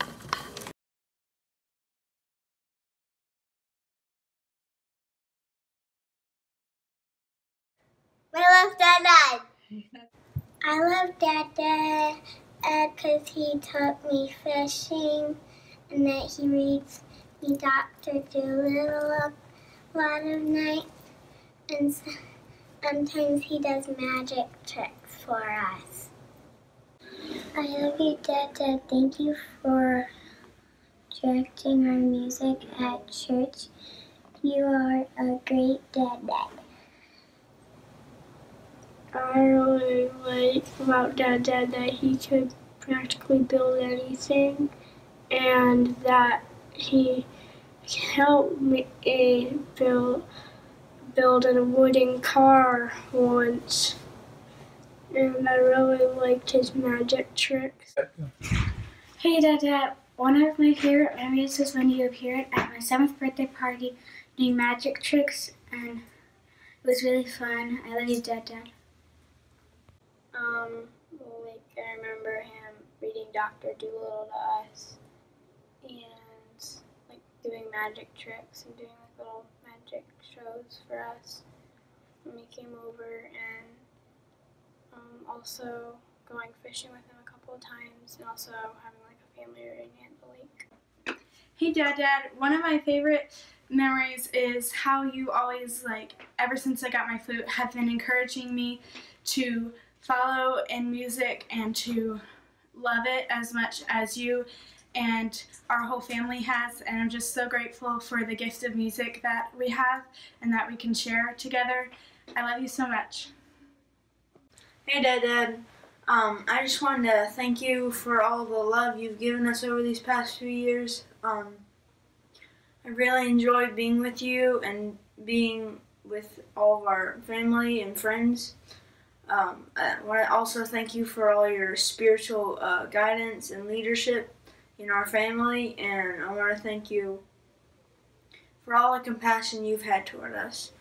[SPEAKER 7] Love Dad I love Dad because uh, he taught me fishing and that he reads me Dr. Dolittle a lot of nights. And sometimes he does magic tricks for us. I love you, Dad. Dad. Thank you for directing our music at church. You are a great Dad dad.
[SPEAKER 8] I really like about Dad Dad that he could practically build anything and that he helped me eh, build build a wooden car once. And I really liked his magic tricks.
[SPEAKER 9] Hey, Dad, Dad. One of my favorite memories is when you appeared at my seventh birthday party doing magic tricks, and it was really fun. I love you, Dad, Dad.
[SPEAKER 8] Um, like I remember him reading Doctor Dolittle to us, and like doing magic tricks and doing like little magic shows for us when he came over, and um, also going fishing with him a couple of times, and also having like a family reunion at the lake.
[SPEAKER 10] Hey, Dad, Dad. One of my favorite memories is how you always, like, ever since I got my flute, have been encouraging me to follow in music and to love it as much as you and our whole family has. And I'm just so grateful for the gift of music that we have and that we can share together. I love you so much.
[SPEAKER 11] Hey, Dad, Dad. Um, I just wanted to thank you for all the love you've given us over these past few years. Um, I really enjoyed being with you and being with all of our family and friends. Um, I want to also thank you for all your spiritual uh, guidance and leadership in our family, and I want to thank you for all the compassion you've had toward us.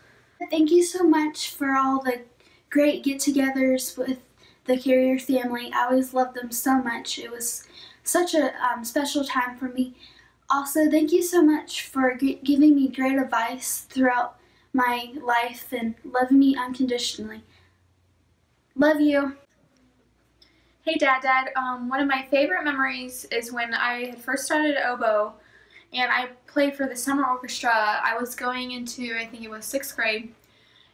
[SPEAKER 9] Thank you so much for all the great get togethers with the Carrier family. I always loved them so much. It was such a um, special time for me. Also, thank you so much for giving me great advice throughout my life and loving me unconditionally. Love you.
[SPEAKER 10] Hey, Dad, Dad. Um, one of my favorite memories is when I had first started oboe and I played for the summer orchestra. I was going into, I think it was sixth grade,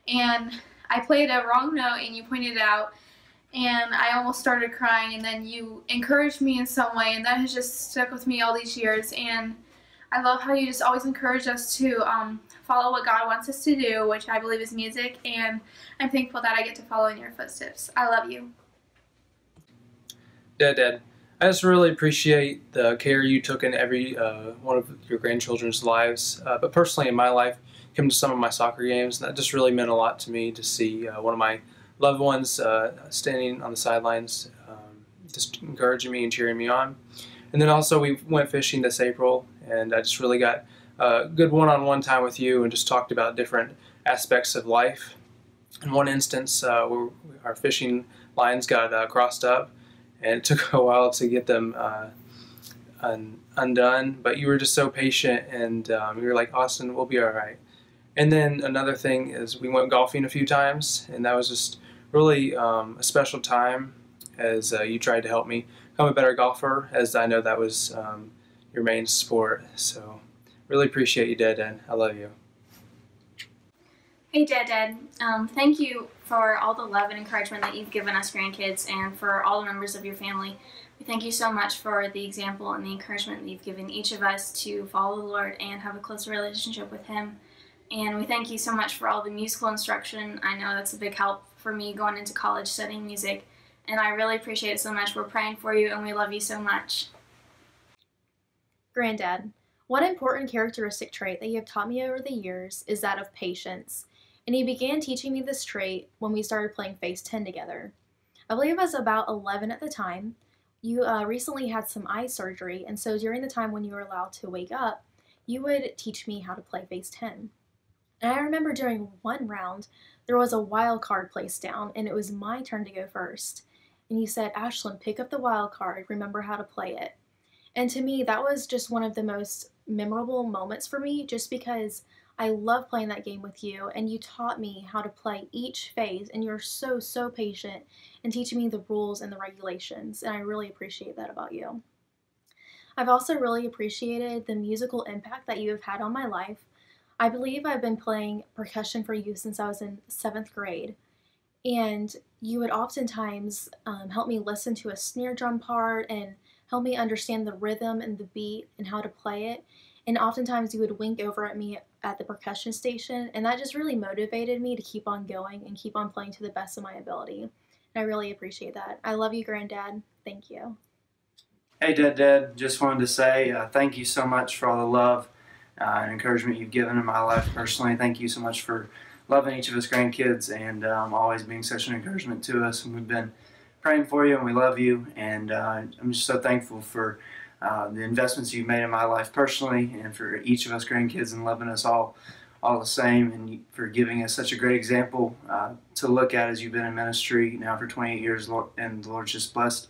[SPEAKER 10] and I played a wrong note and you pointed it out, and I almost started crying, and then you encouraged me in some way, and that has just stuck with me all these years. And I love how you just always encourage us to um, follow what God wants us to do, which I believe is music, and I'm thankful that I get to follow in your footsteps. I love you.
[SPEAKER 12] Dad, Dad, I just really appreciate the care you took in every uh, one of your grandchildren's lives. Uh, but personally, in my life, come to some of my soccer games, and that just really meant a lot to me to see uh, one of my loved ones uh, standing on the sidelines, um, just encouraging me and cheering me on. And then also, we went fishing this April, and I just really got good one on one time with you and just talked about different aspects of life. In one instance, uh, we our fishing lines got uh, crossed up and it took a while to get them uh, un- undone. But you were just so patient, and um, you were like, Austin, we'll be all right. And then another thing is we went golfing a few times, and that was just really um, a special time as uh, you tried to help me become a better golfer, as I know that was um, your main sport. So really appreciate you, Dad, and I love you.
[SPEAKER 13] Hey, Dad, Dad. Um, thank you for all the love and encouragement that you've given us grandkids and for all the members of your family. We thank you so much for the example and the encouragement that you've given each of us to follow the Lord and have a closer relationship with Him. And we thank you so much for all the musical instruction. I know that's a big help for me going into college studying music. And I really appreciate it so much. We're praying for you and we love you so much.
[SPEAKER 14] Granddad, one important characteristic trait that you have taught me over the years is that of patience and he began teaching me this trait when we started playing Phase 10 together. I believe I was about 11 at the time. You uh, recently had some eye surgery, and so during the time when you were allowed to wake up, you would teach me how to play Phase 10. And I remember during one round, there was a wild card placed down, and it was my turn to go first. And you said, Ashlyn, pick up the wild card, remember how to play it. And to me, that was just one of the most memorable moments for me, just because I love playing that game with you, and you taught me how to play each phase, and you're so, so patient in teaching me the rules and the regulations, and I really appreciate that about you. I've also really appreciated the musical impact that you have had on my life. I believe I've been playing percussion for you since I was in seventh grade, and you would oftentimes um, help me listen to a snare drum part and help me understand the rhythm and the beat and how to play it. And oftentimes you would wink over at me at the percussion station, and that just really motivated me to keep on going and keep on playing to the best of my ability. And I really appreciate that. I love you, Granddad. Thank you.
[SPEAKER 15] Hey, Dad, Dad. Just wanted to say uh, thank you so much for all the love uh, and encouragement you've given in my life personally. Thank you so much for loving each of us grandkids and um, always being such an encouragement to us. And we've been praying for you and we love you. And uh, I'm just so thankful for uh, the investments you've made in my life personally and for each of us grandkids and loving us all all the same and for giving us such a great example uh, to look at as you've been in ministry now for 28 years and the Lord's just blessed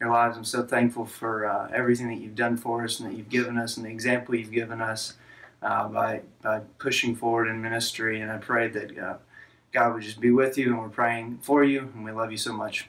[SPEAKER 15] your lives. I'm so thankful for uh, everything that you've done for us and that you've given us and the example you've given us uh, by, by pushing forward in ministry. And I pray that uh, God would just be with you and we're praying for you and we love you so much.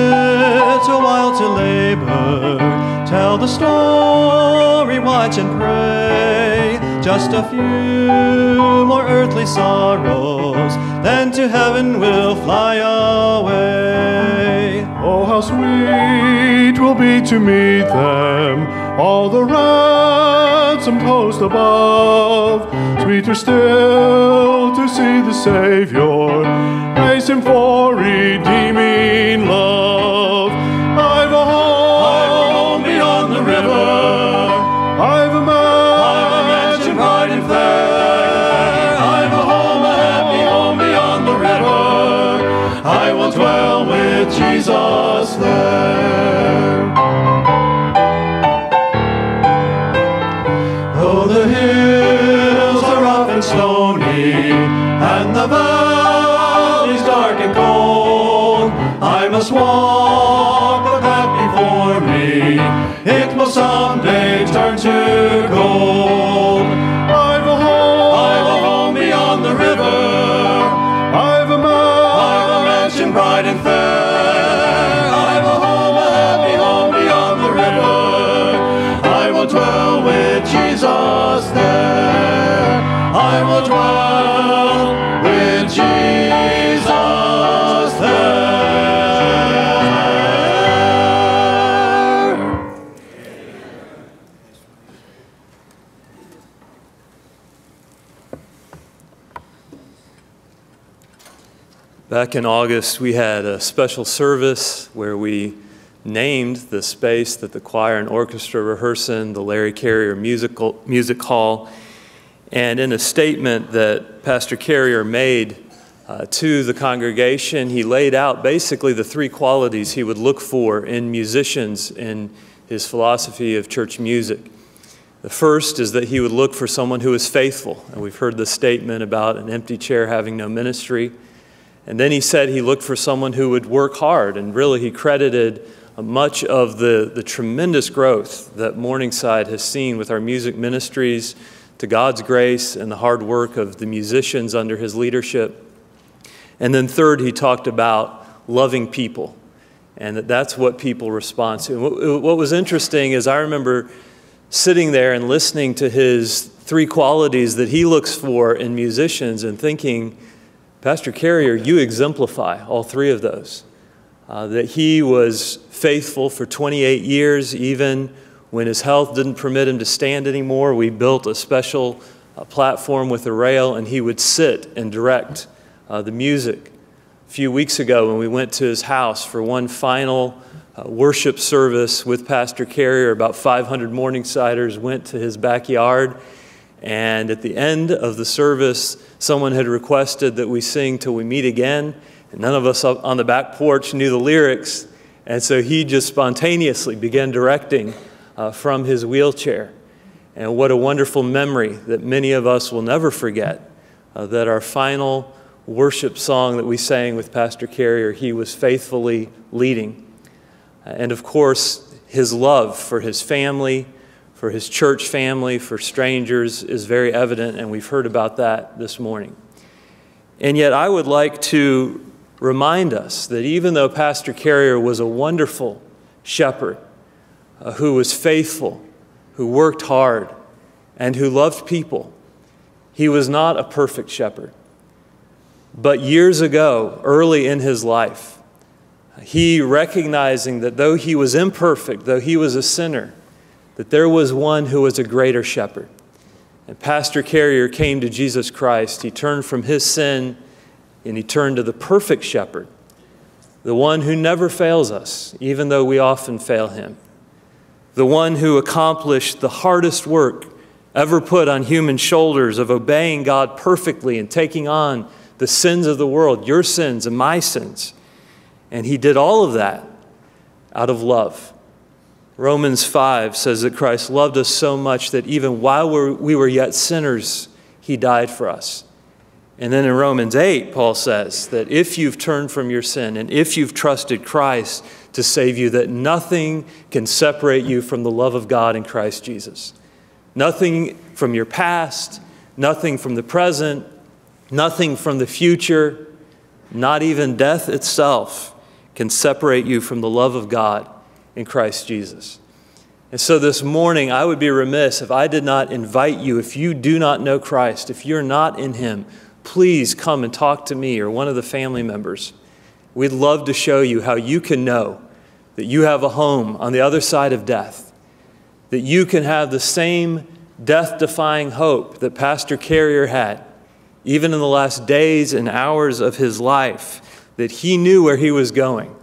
[SPEAKER 5] A little while to labor, tell the story, watch and pray. Just a few more earthly sorrows, then to heaven we'll fly away. Oh, how sweet will be to meet them, all the ransomed host above. Sweeter still to see the Savior, praise Him for redeeming love. I've
[SPEAKER 16] Back in August, we had a special service where we named the space that the choir and orchestra rehearse in, the Larry Carrier Musical, Music Hall. And in a statement that Pastor Carrier made uh, to the congregation, he laid out basically the three qualities he would look for in musicians in his philosophy of church music. The first is that he would look for someone who is faithful. And we've heard the statement about an empty chair having no ministry. And then he said he looked for someone who would work hard. And really, he credited much of the, the tremendous growth that Morningside has seen with our music ministries to God's grace and the hard work of the musicians under his leadership. And then, third, he talked about loving people and that that's what people respond to. What, what was interesting is I remember sitting there and listening to his three qualities that he looks for in musicians and thinking, Pastor Carrier, you exemplify all three of those. Uh, that he was faithful for 28 years, even when his health didn't permit him to stand anymore. We built a special uh, platform with a rail, and he would sit and direct uh, the music. A few weeks ago, when we went to his house for one final uh, worship service with Pastor Carrier, about 500 Morningsiders went to his backyard. And at the end of the service, someone had requested that we sing Till We Meet Again. And none of us on the back porch knew the lyrics. And so he just spontaneously began directing uh, from his wheelchair. And what a wonderful memory that many of us will never forget uh, that our final worship song that we sang with Pastor Carrier, he was faithfully leading. And of course, his love for his family, for his church family, for strangers is very evident, and we've heard about that this morning. And yet, I would like to remind us that even though Pastor Carrier was a wonderful shepherd uh, who was faithful, who worked hard, and who loved people, he was not a perfect shepherd. But years ago, early in his life, he recognizing that though he was imperfect, though he was a sinner, that there was one who was a greater shepherd. And Pastor Carrier came to Jesus Christ. He turned from his sin and he turned to the perfect shepherd, the one who never fails us, even though we often fail him, the one who accomplished the hardest work ever put on human shoulders of obeying God perfectly and taking on the sins of the world, your sins and my sins. And he did all of that out of love. Romans 5 says that Christ loved us so much that even while we were yet sinners, he died for us. And then in Romans 8, Paul says that if you've turned from your sin and if you've trusted Christ to save you, that nothing can separate you from the love of God in Christ Jesus. Nothing from your past, nothing from the present, nothing from the future, not even death itself can separate you from the love of God in Christ Jesus. And so this morning, I would be remiss if I did not invite you, if you do not know Christ, if you're not in Him, please come and talk to me or one of the family members. We'd love to show you how you can know that you have a home on the other side of death, that you can have the same death defying hope that Pastor Carrier had, even in the last days and hours of his life, that he knew where he was going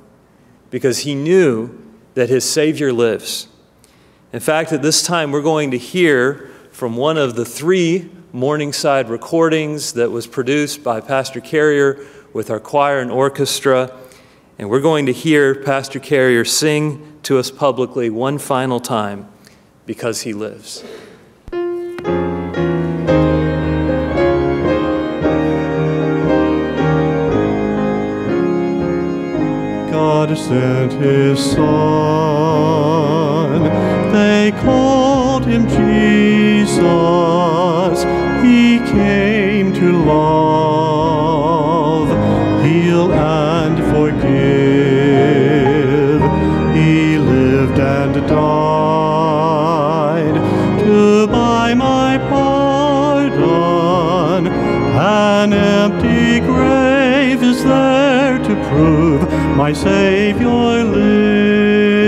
[SPEAKER 16] because he knew that his Savior lives. In fact, at this time, we're going to hear from one of the three Morningside recordings that was produced by Pastor Carrier with our choir and orchestra. And we're going to hear Pastor Carrier sing to us publicly one final time because he lives.
[SPEAKER 5] God sent his Son. They called him Jesus. He came to love, heal, and forgive. He lived and died to buy my pardon. An my Savior lives.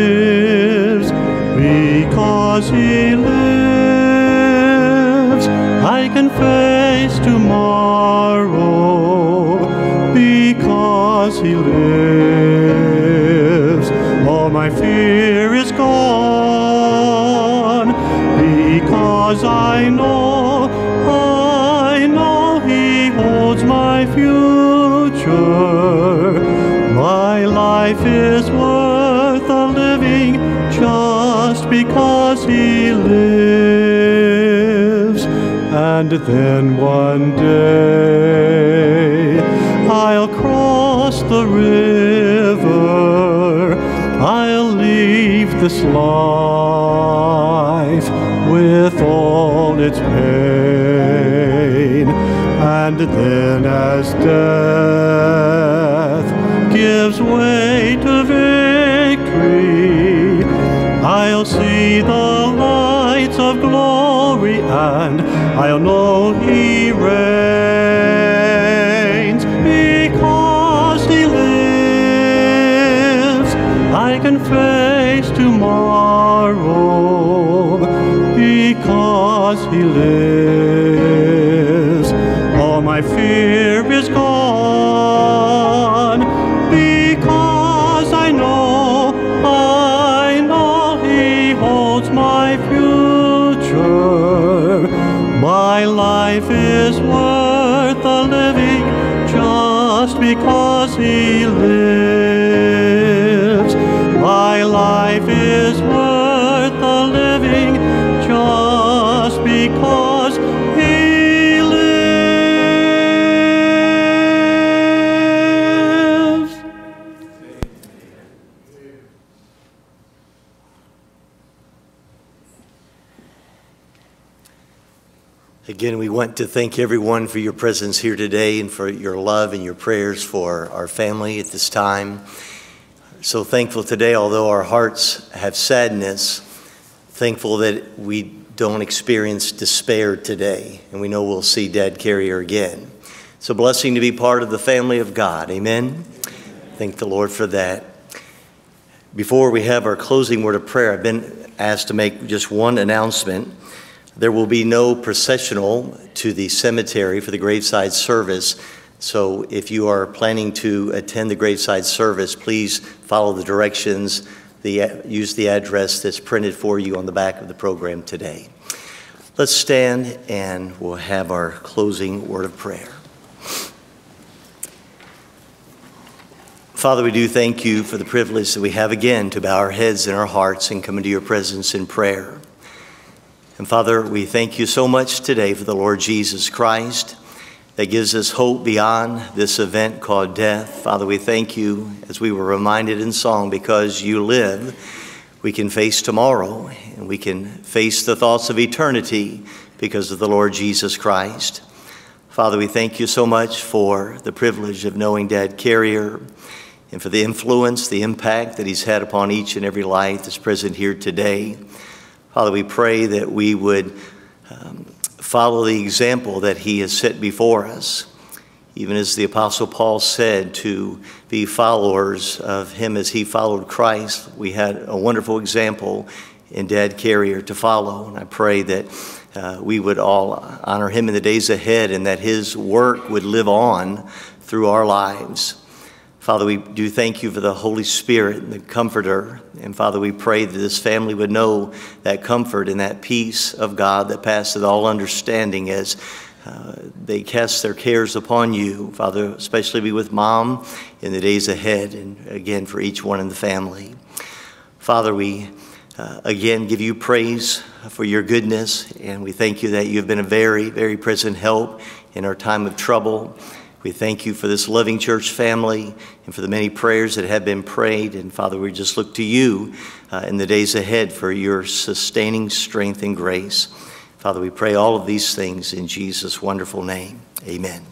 [SPEAKER 5] Because he lives, I can face tomorrow. Because he lives, all my fear And then one day I'll cross the river. I'll leave this life with all its pain. And then as death gives way to victory, I'll see the lights of glory and I'll know he reigns because he lives. I can face tomorrow because he lives. All my fear
[SPEAKER 17] want to thank everyone for your presence here today and for your love and your prayers for our family at this time. So thankful today, although our hearts have sadness, thankful that we don't experience despair today, and we know we'll see Dad Carrier again. It's a blessing to be part of the family of God. Amen. Thank the Lord for that. Before we have our closing word of prayer, I've been asked to make just one announcement. There will be no processional to the cemetery for the graveside service. So if you are planning to attend the graveside service, please follow the directions, the, use the address that's printed for you on the back of the program today. Let's stand and we'll have our closing word of prayer. Father, we do thank you for the privilege that we have again to bow our heads and our hearts and come into your presence in prayer. And Father, we thank you so much today for the Lord Jesus Christ that gives us hope beyond this event called death. Father, we thank you as we were reminded in song because you live, we can face tomorrow and we can face the thoughts of eternity because of the Lord Jesus Christ. Father, we thank you so much for the privilege of knowing Dad Carrier and for the influence, the impact that he's had upon each and every life that's present here today. Father, we pray that we would um, follow the example that he has set before us. Even as the Apostle Paul said, to be followers of him as he followed Christ, we had a wonderful example in Dad Carrier to follow. And I pray that uh, we would all honor him in the days ahead and that his work would live on through our lives. Father, we do thank you for the Holy Spirit and the Comforter. And Father, we pray that this family would know that comfort and that peace of God that passeth all understanding as uh, they cast their cares upon you. Father, especially be with mom in the days ahead and again for each one in the family. Father, we uh, again give you praise for your goodness and we thank you that you have been a very, very present help in our time of trouble. We thank you for this loving church family and for the many prayers that have been prayed. And Father, we just look to you uh, in the days ahead for your sustaining strength and grace. Father, we pray all of these things in Jesus' wonderful name. Amen.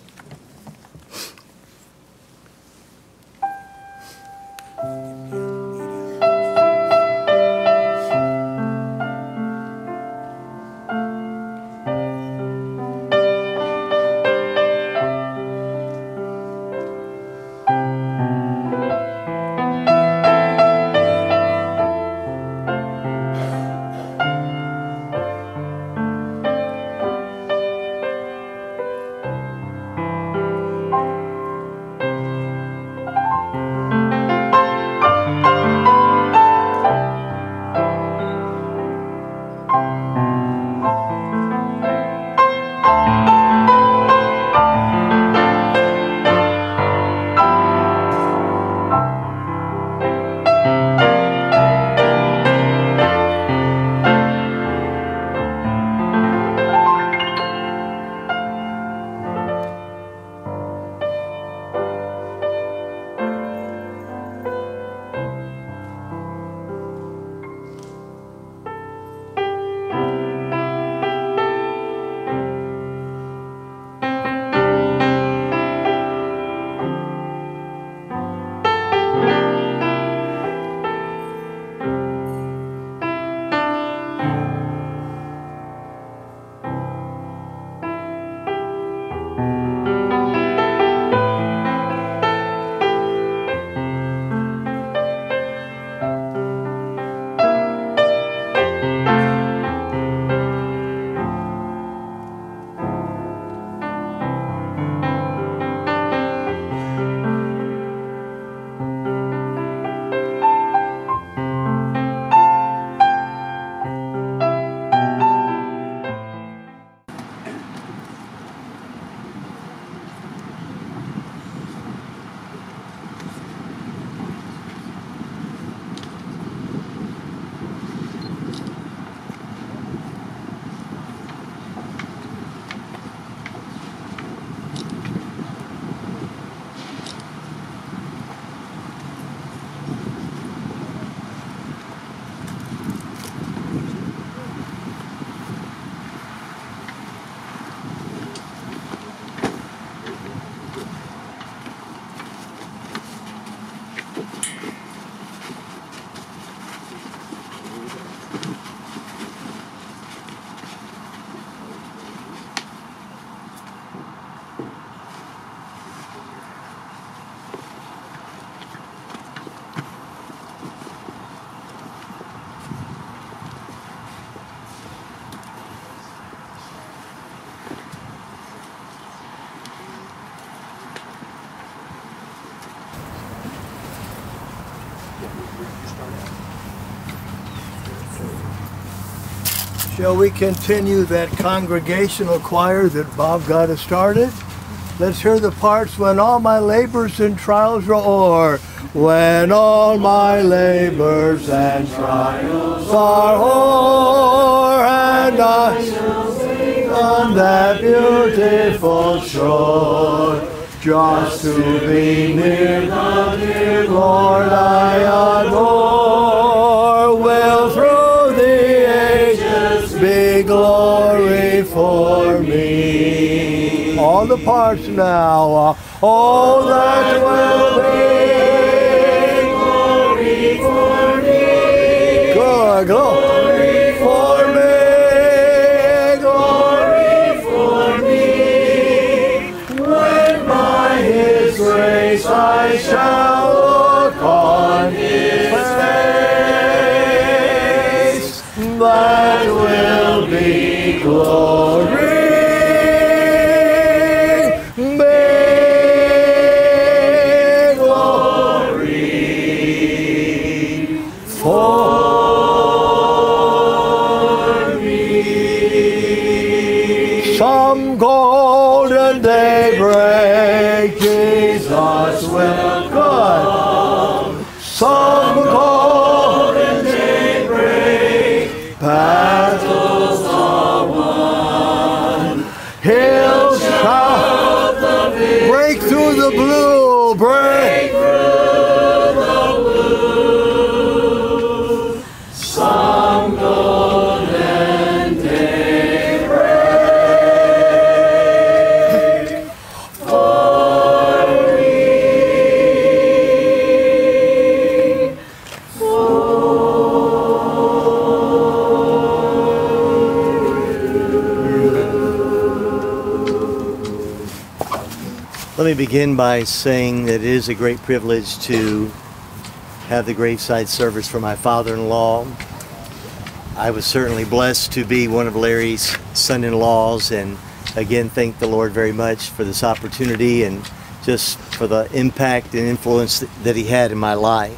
[SPEAKER 18] Shall we continue that congregational choir that Bob got us started? Let's hear the parts when all my labors and trials are o'er. When all my labors and trials are o'er, and I shall sing on that beautiful shore. Just to be near the dear Lord I adore. For me. All the parts now. All that will be glory for me. Good, glory for me. Glory for me. When by His grace I shall look on His face, that will be glory.
[SPEAKER 17] Let me begin by saying that it is a great privilege to have the graveside service for my father-in-law. I was certainly blessed to be one of Larry's son-in-laws and again thank the Lord very much for this opportunity and just for the impact and influence that he had in my life.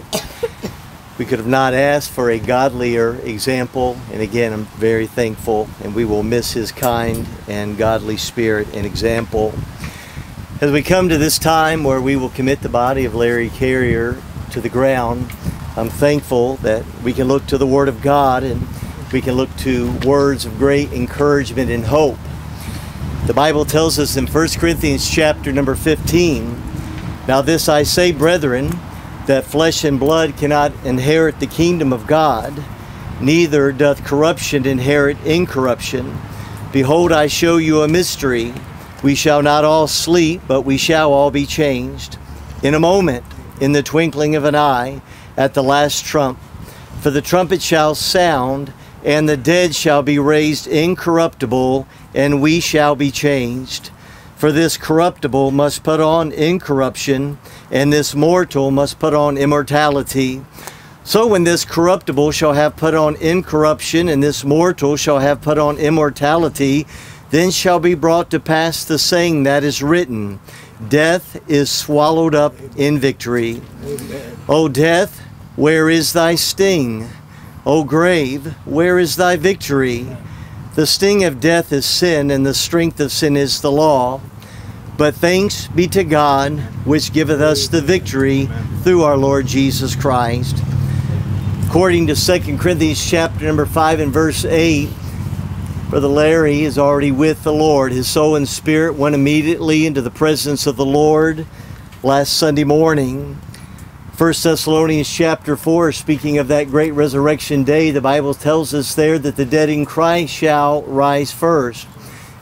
[SPEAKER 17] We could have not asked for a godlier example and again I'm very thankful and we will miss his kind and godly spirit and example. As we come to this time where we will commit the body of Larry Carrier to the ground, I'm thankful that we can look to the Word of God and we can look to words of great encouragement and hope. The Bible tells us in 1 Corinthians chapter number 15, Now this I say, brethren, that flesh and blood cannot inherit the kingdom of God, neither doth corruption inherit incorruption. Behold, I show you a mystery. We shall not all sleep, but we shall all be changed. In a moment, in the twinkling of an eye, at the last trump. For the trumpet shall sound, and the dead shall be raised incorruptible, and we shall be changed. For this corruptible must put on incorruption, and this mortal must put on immortality. So when this corruptible shall have put on incorruption, and this mortal shall have put on immortality, then shall be brought to pass the saying that is written Death is swallowed up in victory. O death, where is thy sting? O grave, where is thy victory? The sting of death is sin, and the strength of sin is the law. But thanks be to God, which giveth us the victory through our Lord Jesus Christ. According to 2 Corinthians chapter number 5 and verse 8, Brother Larry is already with the Lord. His soul and spirit went immediately into the presence of the Lord last Sunday morning. 1 Thessalonians chapter 4, speaking of that great resurrection day, the Bible tells us there that the dead in Christ shall rise first.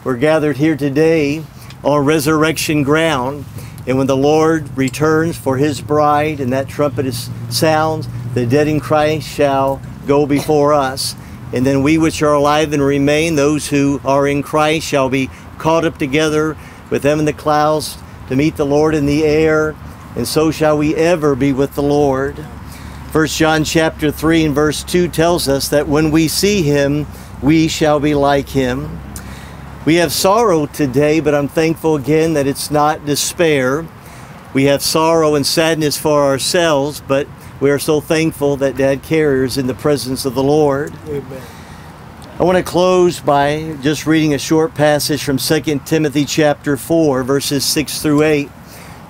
[SPEAKER 17] We're gathered here today on resurrection ground, and when the Lord returns for his bride and that trumpet is, sounds, the dead in Christ shall go before us. And then we which are alive and remain, those who are in Christ, shall be caught up together with them in the clouds to meet the Lord in the air, and so shall we ever be with the Lord. 1 John chapter 3 and verse 2 tells us that when we see him, we shall be like him. We have sorrow today, but I'm thankful again that it's not despair. We have sorrow and sadness for ourselves, but we are so thankful that Dad Carrier is in the presence of the Lord.
[SPEAKER 18] Amen.
[SPEAKER 17] I want to close by just reading a short passage from 2 Timothy chapter 4, verses 6 through 8.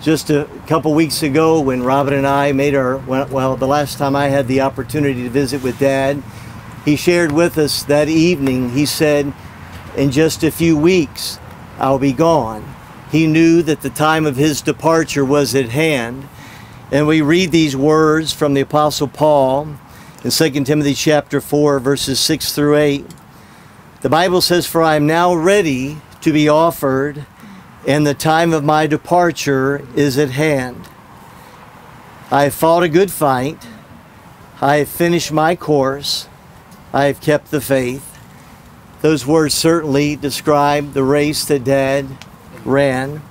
[SPEAKER 17] Just a couple weeks ago, when Robin and I made our, well, the last time I had the opportunity to visit with Dad, he shared with us that evening, he said, In just a few weeks, I'll be gone. He knew that the time of his departure was at hand. And we read these words from the Apostle Paul in 2 Timothy chapter 4, verses 6 through 8. The Bible says, For I am now ready to be offered, and the time of my departure is at hand. I have fought a good fight. I have finished my course. I have kept the faith. Those words certainly describe the race that Dad ran.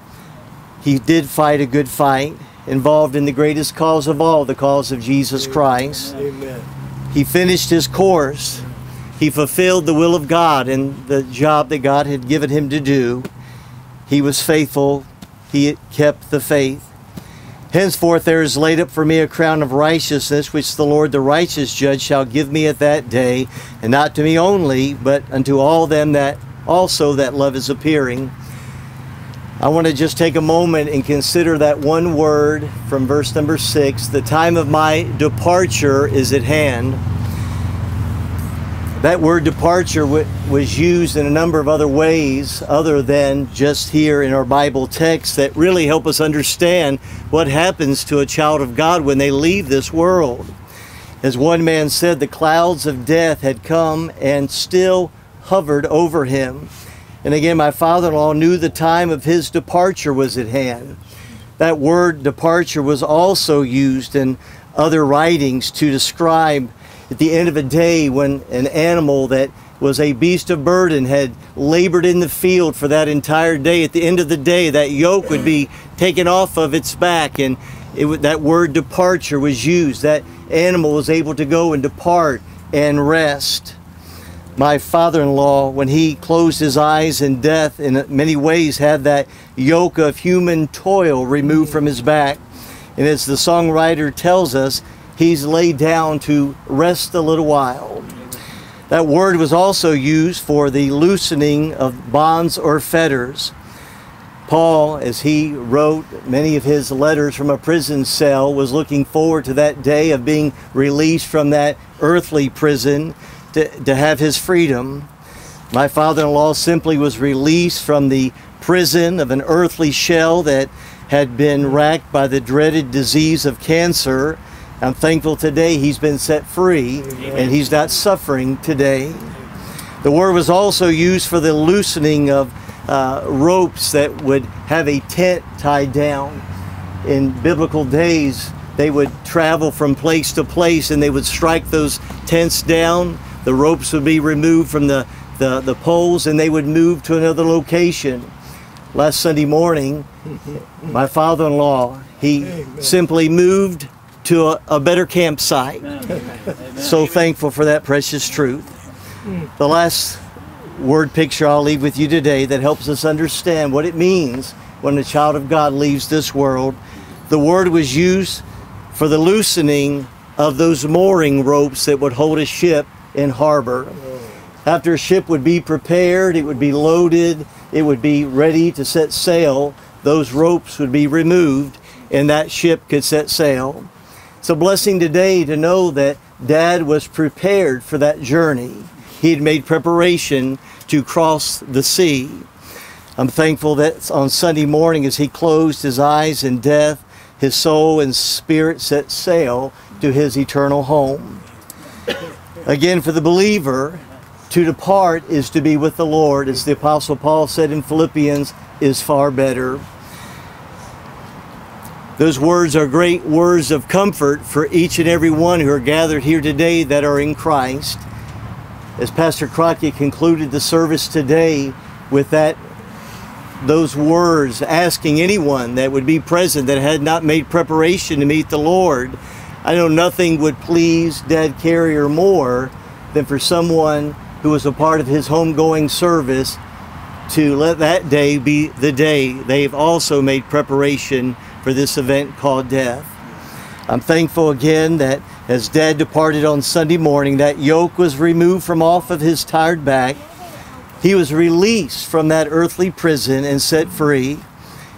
[SPEAKER 17] He did fight a good fight, involved in the greatest cause of all, the cause of Jesus Christ.
[SPEAKER 18] Amen.
[SPEAKER 17] He finished his course. He fulfilled the will of God and the job that God had given him to do. He was faithful. He kept the faith. Henceforth there is laid up for me a crown of righteousness, which the Lord the righteous judge shall give me at that day, and not to me only, but unto all them that also that love is appearing. I want to just take a moment and consider that one word from verse number six the time of my departure is at hand. That word departure was used in a number of other ways other than just here in our Bible text that really help us understand what happens to a child of God when they leave this world. As one man said, the clouds of death had come and still hovered over him. And again, my father in law knew the time of his departure was at hand. That word departure was also used in other writings to describe at the end of a day when an animal that was a beast of burden had labored in the field for that entire day. At the end of the day, that yoke would be taken off of its back, and it, that word departure was used. That animal was able to go and depart and rest. My father in law, when he closed his eyes in death, in many ways had that yoke of human toil removed from his back. And as the songwriter tells us, he's laid down to rest a little while. That word was also used for the loosening of bonds or fetters. Paul, as he wrote many of his letters from a prison cell, was looking forward to that day of being released from that earthly prison to, to have his freedom. My father in law simply was released from the prison of an earthly shell that had been racked by the dreaded disease of cancer I'm thankful today he's been set free Amen. and he's not suffering today. The word was also used for the loosening of uh, ropes that would have a tent tied down. In biblical days, they would travel from place to place and they would strike those tents down. The ropes would be removed from the, the, the poles and they would move to another location. Last Sunday morning, my father in law, he Amen. simply moved to a, a better campsite. So thankful for that precious truth. Hmm. The last word picture I'll leave with you today that helps us understand what it means when a child of God leaves this world. The word was used for the loosening of those mooring ropes that would hold a ship in harbor. After a ship would be prepared, it would be loaded, it would be ready to set sail, those ropes would be removed, and that ship could set sail. It's a blessing today to know that Dad was prepared for that journey. He had made preparation to cross the sea. I'm thankful that on Sunday morning, as he closed his eyes in death, his soul and spirit set sail to his eternal home. Again, for the believer, to depart is to be with the Lord, as the Apostle Paul said in Philippians, is far better. Those words are great words of comfort for each and every one who are gathered here today that are in Christ. As Pastor Crockett concluded the service today with that those words asking anyone that would be present that had not made preparation to meet the Lord. I know nothing would please Dad Carrier more than for someone who was a part of his homegoing service to let that day be the day they've also made preparation for this event called death. I'm thankful again that As Dad departed on Sunday morning, that yoke was removed from off of his tired back. He was released from that earthly prison and set free.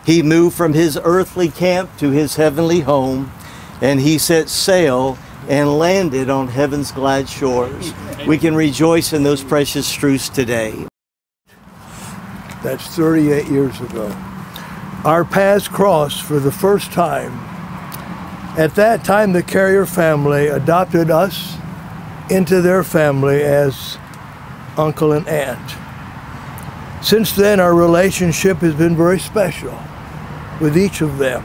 [SPEAKER 17] He moved from his earthly camp to his heavenly home, and he set sail and landed on heaven's glad shores. We can rejoice in those precious truths today.
[SPEAKER 18] That's 38 years ago. Our paths crossed for the first time. At that time, the Carrier family adopted us into their family as uncle and aunt. Since then, our relationship has been very special with each of them.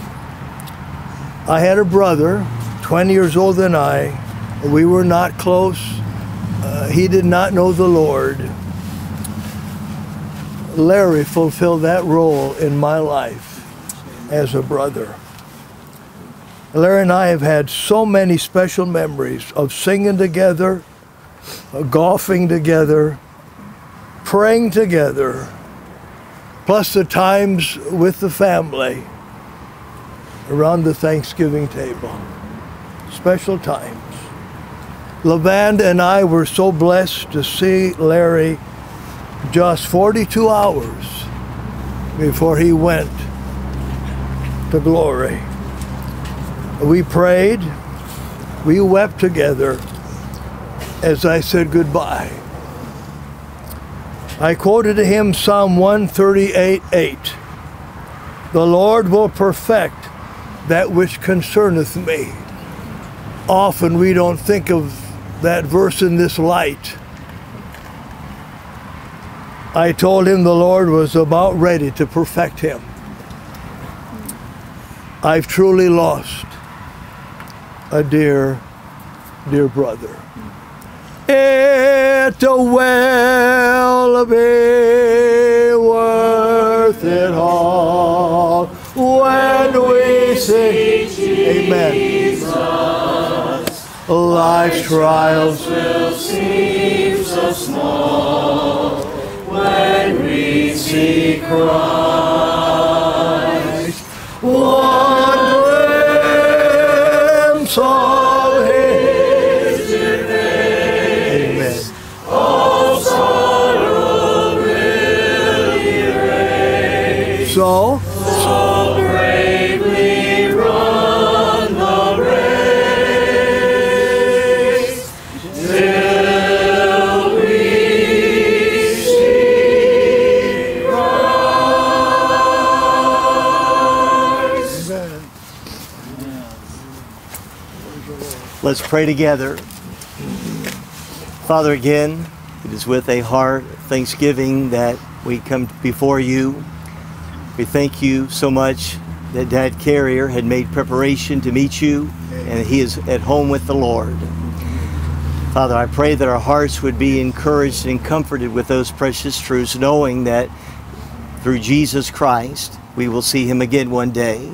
[SPEAKER 18] I had a brother, 20 years older than I. We were not close. Uh, he did not know the Lord. Larry fulfilled that role in my life as a brother. Larry and I have had so many special memories of singing together, uh, golfing together, praying together, plus the times with the family around the Thanksgiving table. Special times. Lavand and I were so blessed to see Larry just 42 hours before he went to glory. We prayed, we wept together as I said goodbye. I quoted to him Psalm 138 8. The Lord will perfect that which concerneth me. Often we don't think of that verse in this light. I told him the Lord was about ready to perfect him. I've truly lost a dear, dear brother. It will be worth it all Amen. Life's trials
[SPEAKER 19] will seem so small when we see Christ. Glimpse of His face, all sorrow will erase.
[SPEAKER 18] So
[SPEAKER 17] Let's pray together. Father, again, it is with a heart of thanksgiving that we come before you. We thank you so much that Dad Carrier had made preparation to meet you and he is at home with the Lord. Father, I pray that our hearts would be encouraged and comforted with those precious truths, knowing that through Jesus Christ we will see him again one day.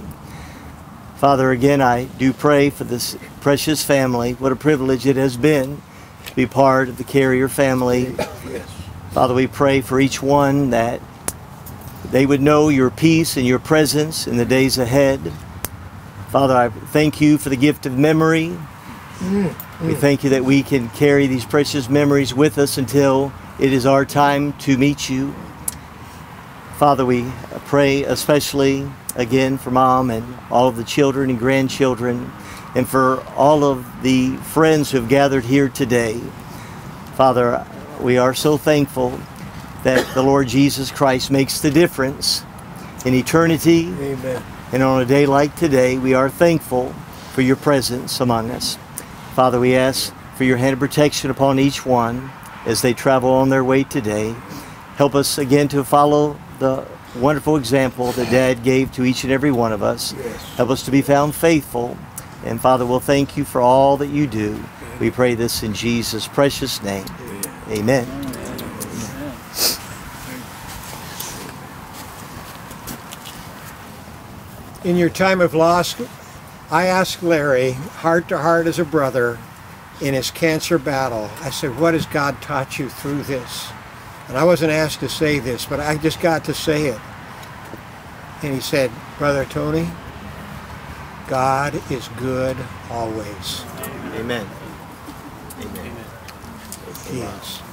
[SPEAKER 17] Father, again, I do pray for this precious family. What a privilege it has been to be part of the Carrier family. Father, we pray for each one that they would know your peace and your presence in the days ahead. Father, I thank you for the gift of memory. We thank you that we can carry these precious memories with us until it is our time to meet you. Father, we pray especially again for mom and all of the children and grandchildren and for all of the friends who have gathered here today. Father, we are so thankful that the Lord Jesus Christ makes the difference in eternity.
[SPEAKER 18] Amen.
[SPEAKER 17] And on a day like today, we are thankful for your presence among us. Father, we ask for your hand of protection upon each one as they travel on their way today. Help us again to follow the wonderful example that Dad gave to each and every one of us. Help us to be found faithful. And Father, we'll thank you for all that you do. We pray this in Jesus' precious name. Amen.
[SPEAKER 4] In your time of loss, I asked Larry, heart to heart as a brother, in his cancer battle, I said, What has God taught you through this? And I wasn't asked to say this, but I just got to say it. And he said, Brother Tony, God is good always.
[SPEAKER 17] Amen. Amen.
[SPEAKER 4] Yes.